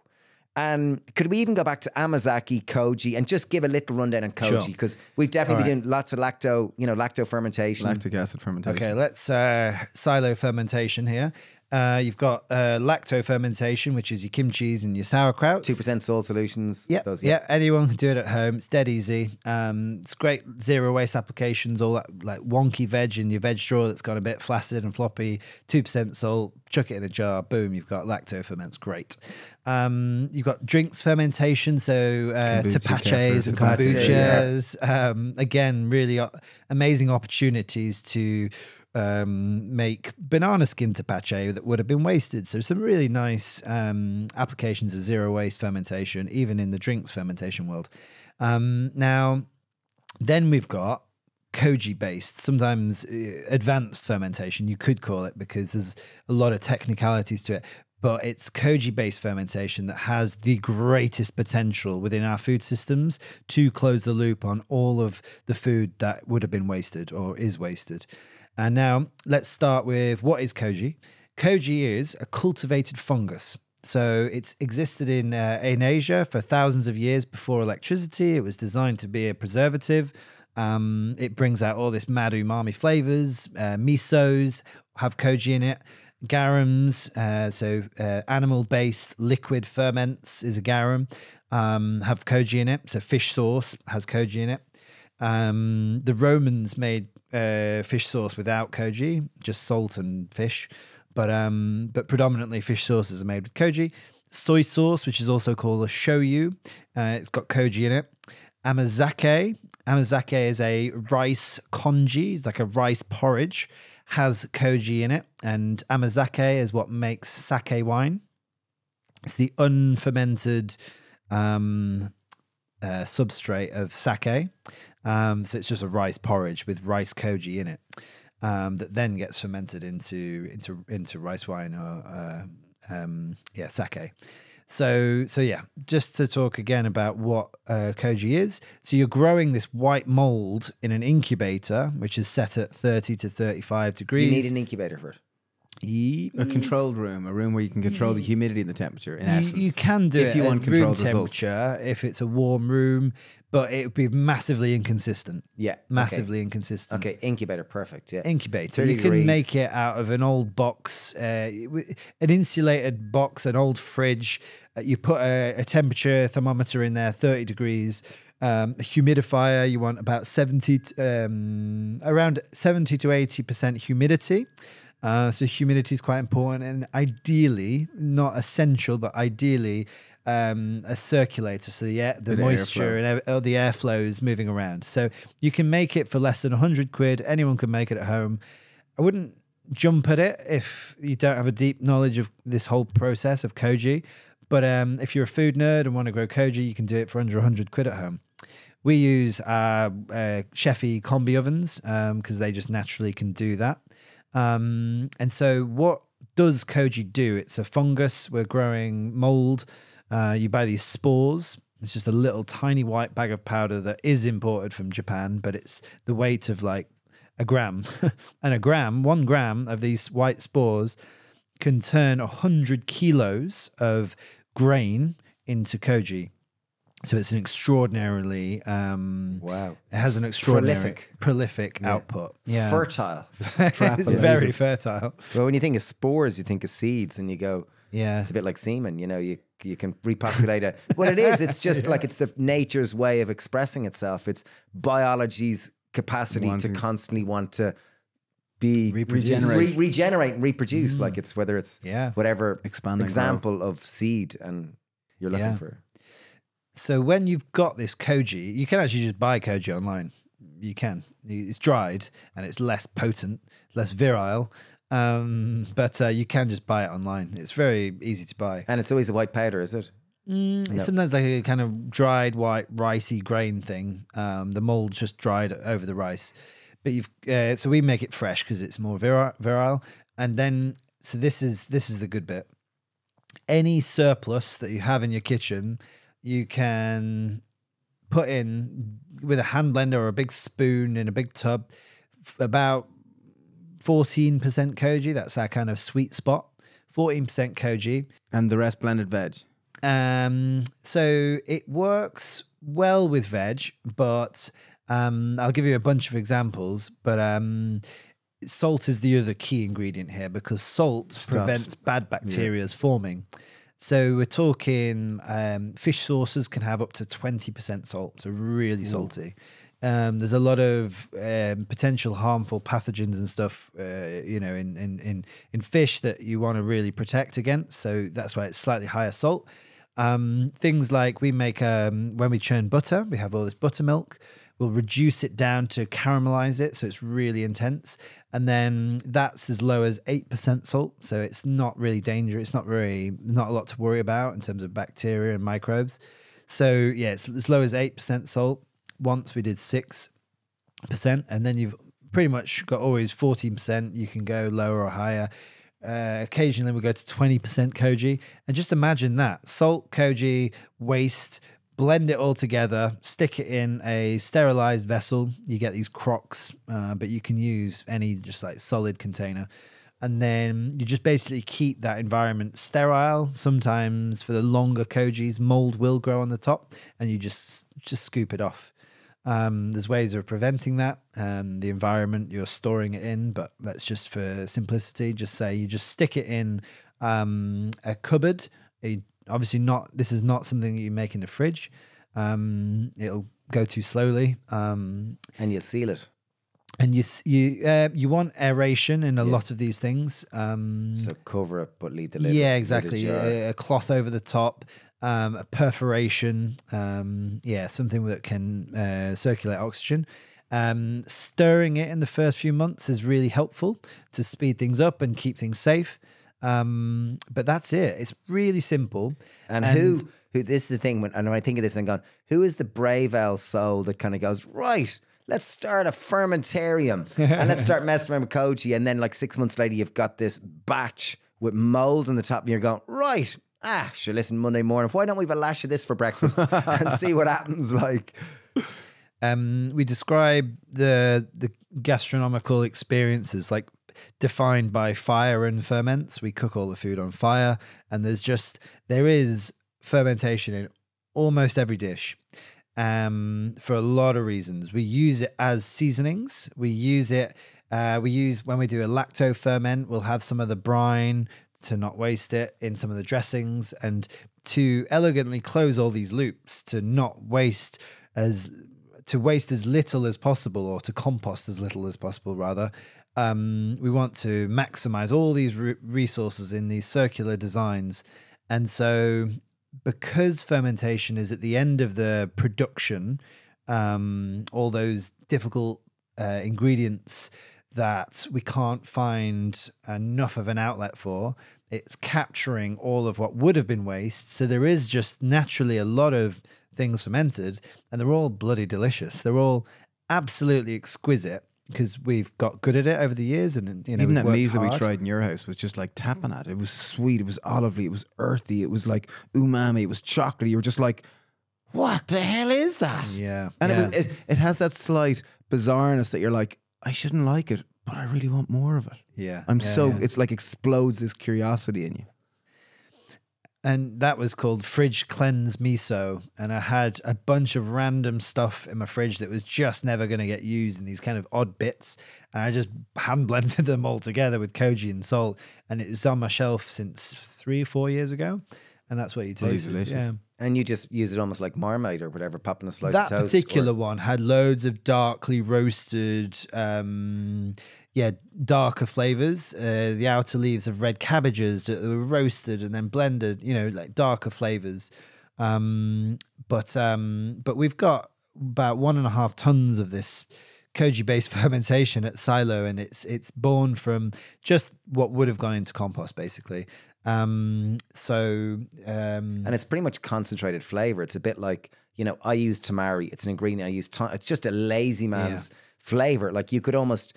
And could we even go back to Amazake, Koji, and just give a little rundown on Koji? Because we've definitely All been doing lots of lacto, you know, lacto fermentation. Lactic acid fermentation. Okay, let's uh, silo fermentation here. Uh, you've got uh, lacto fermentation, which is your kimchi's and your sauerkraut. Two percent salt solutions. Yeah, those, yeah, anyone can do it at home. It's dead easy. Um, it's great zero waste applications. All that like wonky veg in your veg straw that's got a bit flaccid and floppy. Two percent salt. Chuck it in a jar. Boom, you've got lacto ferments. Great. Um, you've got drinks fermentation, so uh, Kombucha, tepaches and tepache, yeah. kombuchas. Um, again, really amazing opportunities to um, make banana skin tepache that would have been wasted. So some really nice um, applications of zero waste fermentation, even in the drinks fermentation world. Um, now, then we've got koji based, sometimes uh, advanced fermentation, you could call it, because there's a lot of technicalities to it. but it's koji based fermentation that has the greatest potential within our food systems to close the loop on all of the food that would have been wasted or is wasted. And now let's start with what is koji? Koji is a cultivated fungus. So it's existed in uh, in Asia for thousands of years before electricity. It was designed to be a preservative. Um, it brings out all this mad umami flavors. Uh, misos have koji in it. Garums, uh, so uh, animal-based liquid ferments is a garum, um, have koji in it. So fish sauce has koji in it. Um, the Romans made uh, fish sauce without koji, just salt and fish, but um, but predominantly fish sauces are made with koji. Soy sauce, which is also called a shoyu, uh, it's got koji in it. Amazake, amazake is a rice congee, it's like a rice porridge, has koji in it, and amazake is what makes sake wine. It's the unfermented um, uh, substrate of sake. Um, so it's just a rice porridge with rice koji in it um, that then gets fermented into into into rice wine or uh, um, yeah sake. So so yeah, just to talk again about what uh, koji is. So you're growing this white mold in an incubator, which is set at thirty to thirty-five degrees. You need an incubator for it. Ye- A controlled room, a room where you can control the humidity and the temperature. In you, essence, you can do if it you want room results. temperature if it's a warm room, but it would be massively inconsistent. Yeah. okay. Massively inconsistent. Okay, incubator, perfect. Yeah. Incubator. 30 You can degrees. make it out of an old box, uh, an insulated box, an old fridge. Uh, you put a, a temperature thermometer in there, 30 degrees. Um, a humidifier, you want about 70, t- um, around 70 to 80% humidity. Uh, so humidity is quite important, and ideally, not essential, but ideally, um, a circulator, so the air, the moisture and ev- uh, the airflow is moving around. So you can make it for less than 100 quid. Anyone can make it at home. I wouldn't jump at it if you don't have a deep knowledge of this whole process of koji. But um, if you're a food nerd and want to grow koji, you can do it for under 100 quid at home. We use our uh, Chefy combi ovens because they just naturally can do that. Um, and so, what does koji do? It's a fungus. We're growing mold. Uh, you buy these spores. It's just a little tiny white bag of powder that is imported from Japan, but it's the weight of like a gram. *laughs* and a gram, one gram of these white spores can turn 100 kilos of grain into koji. So it's an extraordinarily, um, Wow. it has an extraordinary Prolific. prolific output. Yeah. Fertile. *laughs* it's very fertile. well, when you think of spores, you think of seeds, and you go, Yeah. it's a bit like semen. You know, you you can repopulate it. What it is, it's just *laughs* like it's the nature's way of expressing itself. It's biology's capacity Wanting- to constantly want to be Reproduce. re- regenerate and reproduce. Like it's whether it's Yeah. whatever Expand and grow. example of seed, and you're looking Yeah. for. So when you've got this koji, you can actually just buy koji online. You can. It's dried and it's less potent, less virile, um, but uh, you can just buy it online. It's very easy to buy. And it's always a white powder, is it? Mm, It's sometimes like a kind of dried white ricey grain thing. Um, the mold's just dried over the rice, but you've uh, so we make it fresh because it's more viri- virile. And then so this is this is the good bit. Any surplus that you have in your kitchen, you can put in with a hand blender or a big spoon in a big tub. About fourteen percent koji. That's our kind of sweet spot. Fourteen percent koji. and the rest blended veg. Um, so it works well with veg, but um, I'll give you a bunch of examples. But um, salt is the other key ingredient here because salt prevents bad bacteria's forming. So we're talking um, fish sauces can have up to 20% salt, so really salty. Um, there's a lot of um, potential harmful pathogens and stuff, uh, you know, in, in, in, in fish that you want to really protect against. So that's why it's slightly higher salt. Um, things like we make, um, when we churn butter, we have all this buttermilk. We'll reduce it down to caramelize it. So it's really intense. And then that's as low as 8% salt. So it's not really dangerous. It's not very, not a lot to worry about in terms of bacteria and microbes. So yeah, it's as low as 8% salt. Once we did 6%. And then you've pretty much got always 14%. You can go lower or higher. Uh, occasionally we go to 20% koji. And just imagine that salt, koji, waste, blend it all together, stick it in a sterilized vessel. You get these crocks, uh, but you can use any just like solid container. And then you just basically keep that environment sterile. Sometimes for the longer kojis, mold will grow on the top, and you just just scoop it off. Um, there's ways of preventing that. Um, the environment you're storing it in, but let's just for simplicity, just say you just stick it in um, a cupboard. A, obviously, not this is not something that you make in the fridge. Um, it'll go too slowly. Um, And you seal it. and you you uh, you want aeration in a lot of these things. Um, So cover it, but leave the lid. yeah, exactly. A, a cloth over the top, um, a perforation. Um, yeah, something that can uh, circulate oxygen. Um, stirring it in the first few months is really helpful to speed things up and keep things safe. Um, but that's it. It's really simple. And, who, who? This is the thing. When, and when I think of this, and going, who is the brave old soul that kind of goes right? Let's start a fermentarium and let's start *laughs* messing around with koji. And then, like six months later, you've got this batch with mold on the top, and you're going right. Ah, sure. Listen, Monday morning. Why don't we have a lash of this for breakfast and see what happens? *laughs* Like, um, we describe the the gastronomical experiences like defined by fire and ferments. We cook all the food on fire, and there's just there is fermentation in almost every dish. Um, for a lot of reasons, we use it as seasonings. We use it. Uh, we use when we do a lacto ferment. We'll have some of the brine to not waste it in some of the dressings, and to elegantly close all these loops to not waste as to waste as little as possible or to compost as little as possible rather um, we want to maximize all these re- resources in these circular designs. And so because fermentation is at the end of the production um, all those difficult uh, ingredients that we can't find enough of an outlet for it's capturing all of what would have been waste. So there is just naturally a lot of things fermented, and they're all bloody delicious. They're all absolutely exquisite because we've got good at it over the years, and you know Even that miso that we tried in your house was just like tapping at it. It was sweet. It was olivey. It was earthy. It was like umami. It was chocolatey. You were just like, what the hell is that? Yeah, And yeah. it, was, it it has that slight bizarreness that you're like, I shouldn't like it, but I really want more of it. yeah, I'm yeah, so yeah. it's like explodes this curiosity in you. And that was called fridge cleanse miso. And i had a bunch of random stuff in my fridge that was just never going to get used in these kind of odd bits. And i just hand blended them all together with koji and salt. And it was on my shelf since three or four years ago. And that's what you tasted delicious. yeah. and you just use it almost like marmite or whatever, popping a slice that of toast. particular or- one had loads of darkly roasted um yeah darker flavors uh, the outer leaves of red cabbages that were roasted and then blended you know like darker flavors um but um but we've got about one and a half tons of this koji based *laughs* fermentation at silo and it's it's born from just what would have gone into compost basically um so um and it's pretty much concentrated flavor. It's a bit like you know, I use tamari. It's an ingredient I use. It's just a lazy man's flavor. Like you could almost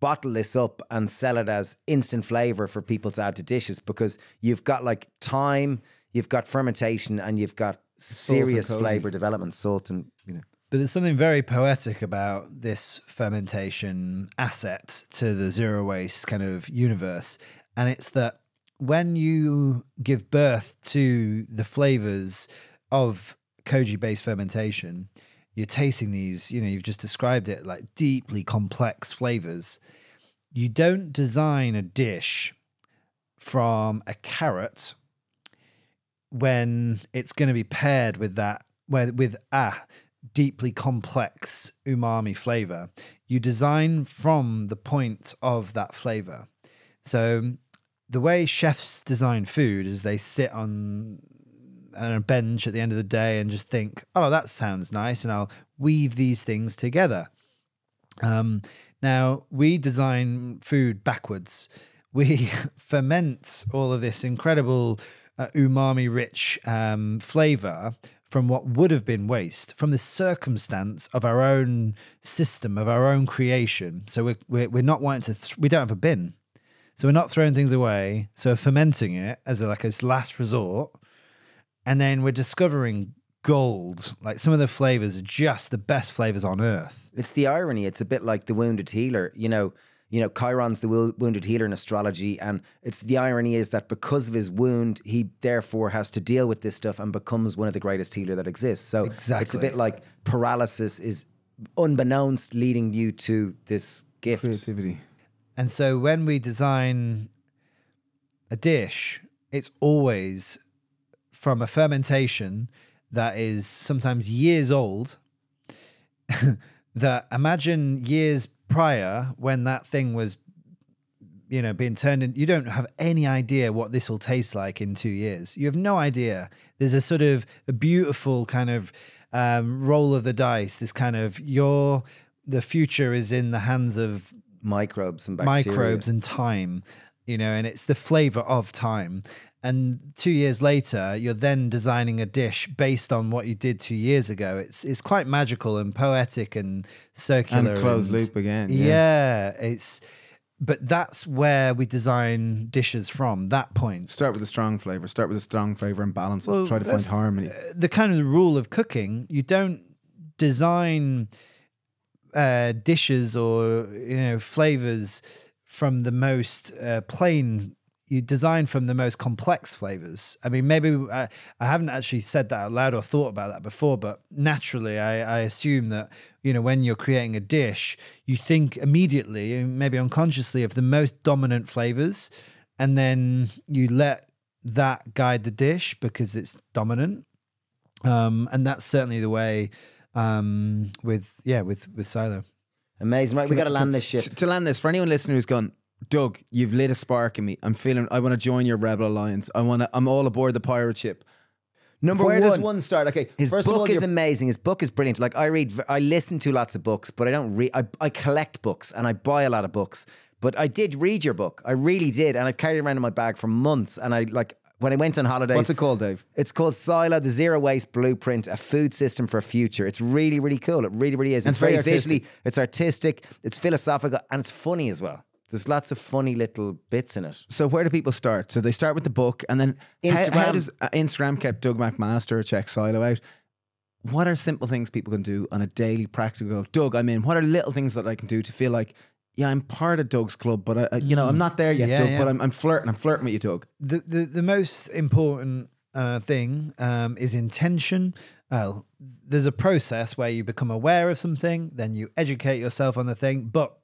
bottle this up and sell it as instant flavor for people to add to dishes because you've got like time, you've got fermentation, and you've got serious flavor development, salt, and you know. But there's something very poetic about this fermentation asset to the zero waste kind of universe. And it's that when you give birth to the flavors of koji based fermentation, you're tasting these, you know, you've just described it like deeply complex flavors. You don't design a dish from a carrot when it's going to be paired with that where with a deeply complex umami flavor you design from the point of that flavor so the way chefs design food is they sit on on a bench at the end of the day and just think oh that sounds nice and i'll weave these things together um, now we design food backwards. We *laughs* ferment all of this incredible uh, umami rich um, flavor from what would have been waste, from the circumstance of our own system, of our own creation. So we're, we're, we're not wanting to, we don't have a bin. So we're not throwing things away. So fermenting it as a, like a last resort, and then we're discovering gold. Like some of the flavors are just the best flavors on earth. It's the irony. It's a bit like the wounded healer. You know, you know, Chiron's the wounded healer in astrology, and it's the irony is that because of his wound, he therefore has to deal with this stuff and becomes one of the greatest healer that exists. So exactly. it's a bit like paralysis is unbeknownst leading you to this gift. Creativity. And so when we design a dish, it's always from a fermentation that is sometimes years old. *laughs* that imagine years prior when that thing was you know being turned in you don't have any idea what this will taste like in two years you have no idea there's a sort of a beautiful kind of um, roll of the dice this kind of your the future is in the hands of Microbes and bacteria. microbes and time, you know, and it's the flavor of time. And two years later, you're then designing a dish based on what you did two years ago. It's it's quite magical and poetic and circular And closed and- loop again. Yeah. Yeah. it's but that's where we design dishes from. That point, Start with a strong flavor. Start with a strong flavor and balance. Well, Try to find harmony. the kind of the rule of cooking, you don't design uh, dishes or you know flavors from the most uh, plain. You design from the most complex flavors. I mean, maybe I, I haven't actually said that out loud or thought about that before, but naturally, I, I assume that you know when you're creating a dish, you think immediately, maybe unconsciously, of the most dominant flavors, and then you let that guide the dish because it's dominant um, and that's certainly the way um, with yeah with with silo. Amazing, right? We got to land this ship. To, to land this, for anyone listening who's gone, Doug, you've lit a spark in me. I'm feeling. I want to join your rebel alliance. I want to. I'm all aboard the pirate ship. Number Where one. does one start? Okay, His first of book all, is amazing. His book is brilliant. Like I read, I listen to lots of books, but I don't read. I, I collect books and I buy a lot of books. But I did read your book. I really did, and I've carried it around in my bag for months. And I like when I went on holiday. What's it called, Dave? It's called Silo, the Zero Waste Blueprint, a food system for a future. It's really, really cool. It really, really is. It's it's very very visually, it's artistic, it's philosophical, and it's funny as well. There's lots of funny little bits in it. So where do people start? So they start with the book, and then how- How, Instagram. does uh, Instagram kept Doug McMaster check Silo out? What are simple things people can do on a daily practical? Doug, I'm in. What are little things that I can do to feel like, yeah, I'm part of Doug's club, but I, I- you know, I'm not there yet, Yeah, Doug. yeah. But I'm, I'm flirting. I'm flirting with you, Doug. The the, the most important uh, thing um, is intention. Well, there's a process where you become aware of something, then you educate yourself on the thing, but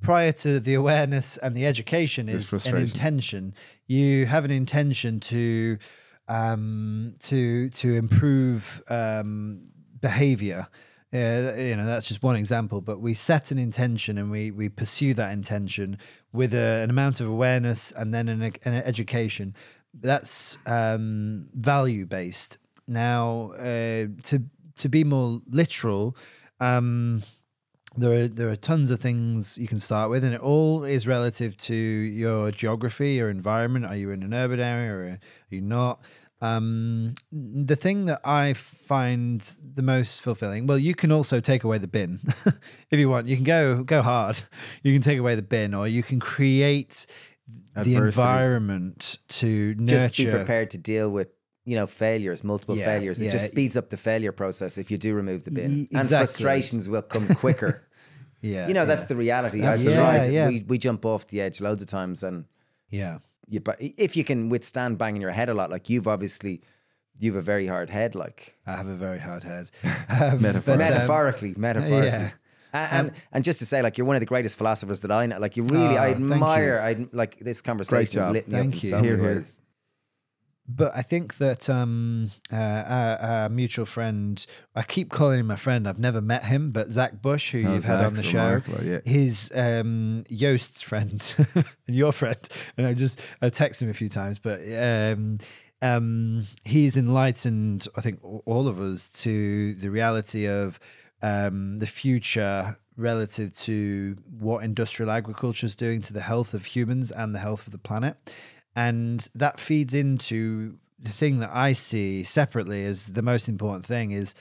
prior to the awareness and the education is an intention. You have an intention to um, to to improve um, behavior. Uh, you know that's just one example, but we set an intention and we we pursue that intention with a, an amount of awareness and then an, an education. That's um, value based. Now, uh, to to be more literal, um, there are there are tons of things you can start with, and it all is relative to your geography, your environment. Are you in an urban area or are you not? Um, the thing that I find the most fulfilling, well, you can also take away the bin *laughs* if you want. You can go go hard. You can take away the bin, or you can create the environment to nurture. Just be prepared to deal with, you know, failures, multiple Yeah, failures. It yeah. just speeds up the failure process if you do remove the bin. Y- And frustrations will come *laughs* quicker. Yeah, you know, that's the reality. I've Yeah, yeah. We, we jump off the edge loads of times and yeah. you, but if you can withstand banging your head a lot, like you've obviously, you've a very hard head, like I have a very hard head. *laughs* Um, Metaphor. but, um, metaphorically, metaphorically. yeah. And, and and just to say, like you're one of the greatest philosophers that I know. Like you really, Oh, I admire. I like this conversation job. lit Thank you. so Here, here. But I think that um, uh, our, our mutual friend, I keep calling him a friend. I've never met him, but Zach Bush, who Oh, you've had on the show, yeah. he's um, Joost's friend *laughs* and your friend. And I just I texted him a few times, but um, um, he's enlightened, I think, all of us to the reality of um, the future relative to what industrial agriculture is doing to the health of humans and the health of the planet. And that feeds into the thing that I see separately as the most important thing is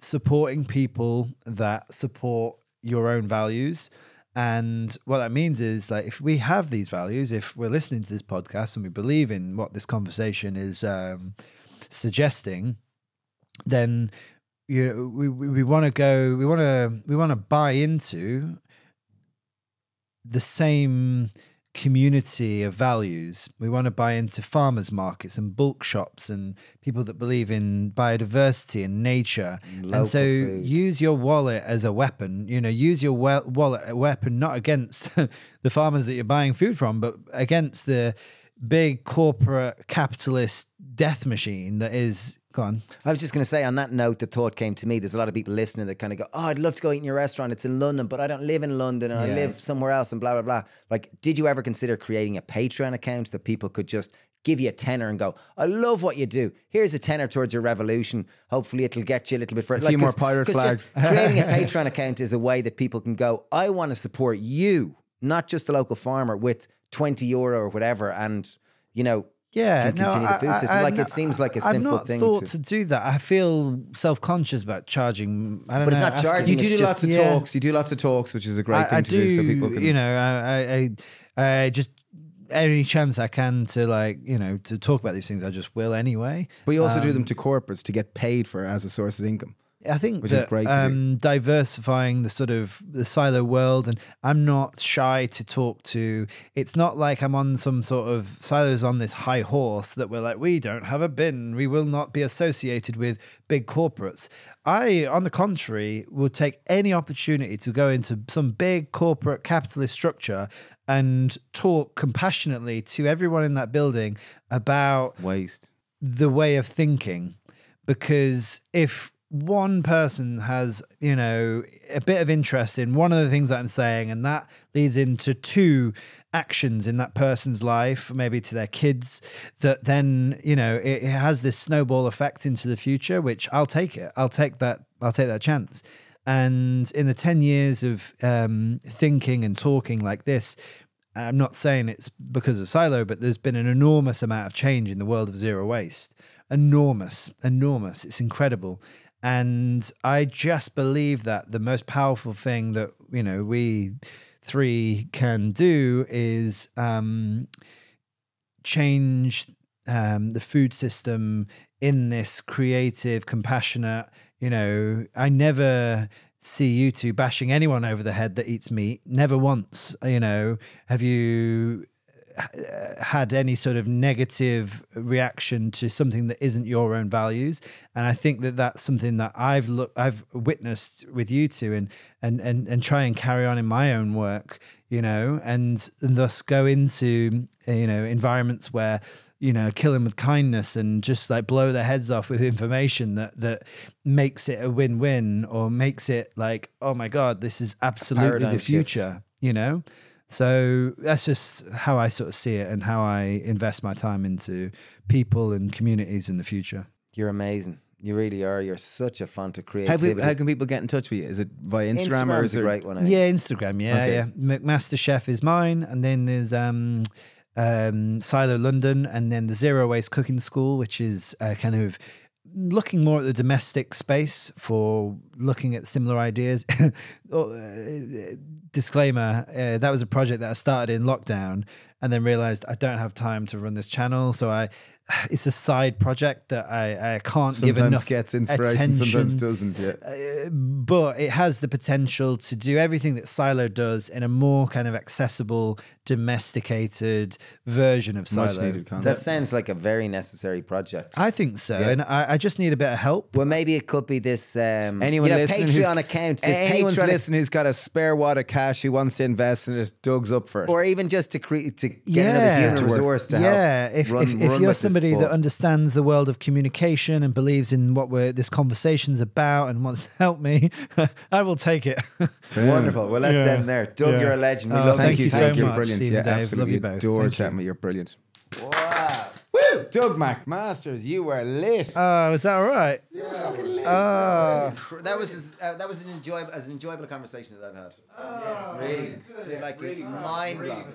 supporting people that support your own values. And what that means is like if we have these values, if we're listening to this podcast and we believe in what this conversation is um, suggesting, then you know, we we, we want to go we want to we want to buy into the same community of values. We want to buy into farmers markets and bulk shops and people that believe in biodiversity and nature. And, local so food. use your wallet as a weapon. You know, use your we- wallet a weapon not against *laughs* the farmers that you're buying food from, but against the big corporate capitalist death machine that is go on. I was just going to say, on that note, the thought came to me. There's a lot of people listening that kind of go, "Oh, I'd love to go eat in your restaurant. It's in London, but I don't live in London, and I live somewhere else." And blah blah blah. Like, did you ever consider creating a Patreon account that people could just give you a tenner and go, "I love what you do. Here's a tenner towards your revolution. Hopefully, it'll get you a little bit further." A few more pirate just *laughs* creating a Patreon account is a way that people can go, "I want to support you, not just the local farmer, with twenty euro or whatever," and you know. Yeah, can continue the food system. Like, it seems like a I've simple not thought to- to, do that. I feel self conscious about charging. I don't But it's not charging, You do just- lots of yeah. talks. You do lots of talks, which is a great I, thing I to do, do, so people can. you know, I, I, I just any chance I can to like, you know, to talk about these things, I just will anyway. but you also do Um, them to corporates to get paid for as a source of income. I think Which is that great um, diversifying the sort of the silo world, and I'm not shy to talk to. It's not like I'm on some sort of silos on this high horse that we're like, we don't have a bin, we will not be associated with big corporates. I, on the contrary, will take any opportunity to go into some big corporate capitalist structure and talk compassionately to everyone in that building about Waste. the way of thinking because if one person has you know a bit of interest in one of the things that i'm saying and that leads into two actions in that person's life maybe to their kids that then you know it, it has this snowball effect into the future which i'll take it i'll take that i'll take that chance and in the 10 years of um, thinking and talking like this I'm not saying it's because of Silo, but there's been an enormous amount of change in the world of zero waste. Enormous, enormous. It's incredible. And I just believe that the most powerful thing that, you know, we three can do is um, change um, the food system in this creative, compassionate, you know, I never see you two bashing anyone over the head that eats meat. Never once, you know, have you had any sort of negative reaction to something that isn't your own values and i think that that's something that i've looked i've witnessed with you two and and and, and try and carry on in my own work you know and, and thus go into uh, you know environments where you know kill them with kindness and just like blow their heads off with information that that makes it a win-win or makes it like oh my god this is absolutely the shift. future you know so that's just how I sort of see it and how I invest my time into people and communities in the future. You're amazing. You really are. You're such a font of How, creativity. pe- how can people get in touch with you? Is it via Instagram, or is it great one. Yeah, Instagram. Yeah, Okay. yeah. McMaster Chef is mine, and then there's um, um, Silo London, and then the Zero Waste Cooking School, which is uh, kind of looking more at the domestic space for looking at similar ideas. *laughs* Oh, uh, Disclaimer: uh, that was a project that I started in lockdown, and then realized I don't have time to run this channel, so I. It's a side project that I, I can't give sometimes enough gets inspiration, sometimes attention doesn't? Yeah. uh, but it has the potential to do everything that Silo does in a more kind of accessible, domesticated version of Much Silo. needed. That sounds like a very necessary project. I think so, and I, I just need a bit of help. Well, maybe it could be this um, Anyone you know, listening Patreon who's, account. This anyone's Patreon listening who's got a spare wad of cash who wants to invest in it, Doug's up for it. or even just to create to get Yeah. another human To resource to yeah, help. if, run, if, if run you're with this somebody that understands the world of communication and believes in what we're this conversation's about and wants to help me, *laughs* I will take it. *laughs* wonderful. Well, let's Yeah. end there. Doug, Yeah. you're a legend. We Oh, love thank you. you so Thank you. much, Brilliant. Stephen yeah, Dave. Love you both. Adore Thank chatting you. with you. You're brilliant. Wow. Woo! Doug McMasters, you were lit. Oh, is that all right? Oh, That was as, uh, that was an enjoyable as an enjoyable conversation that I've had. really, like mind blowing.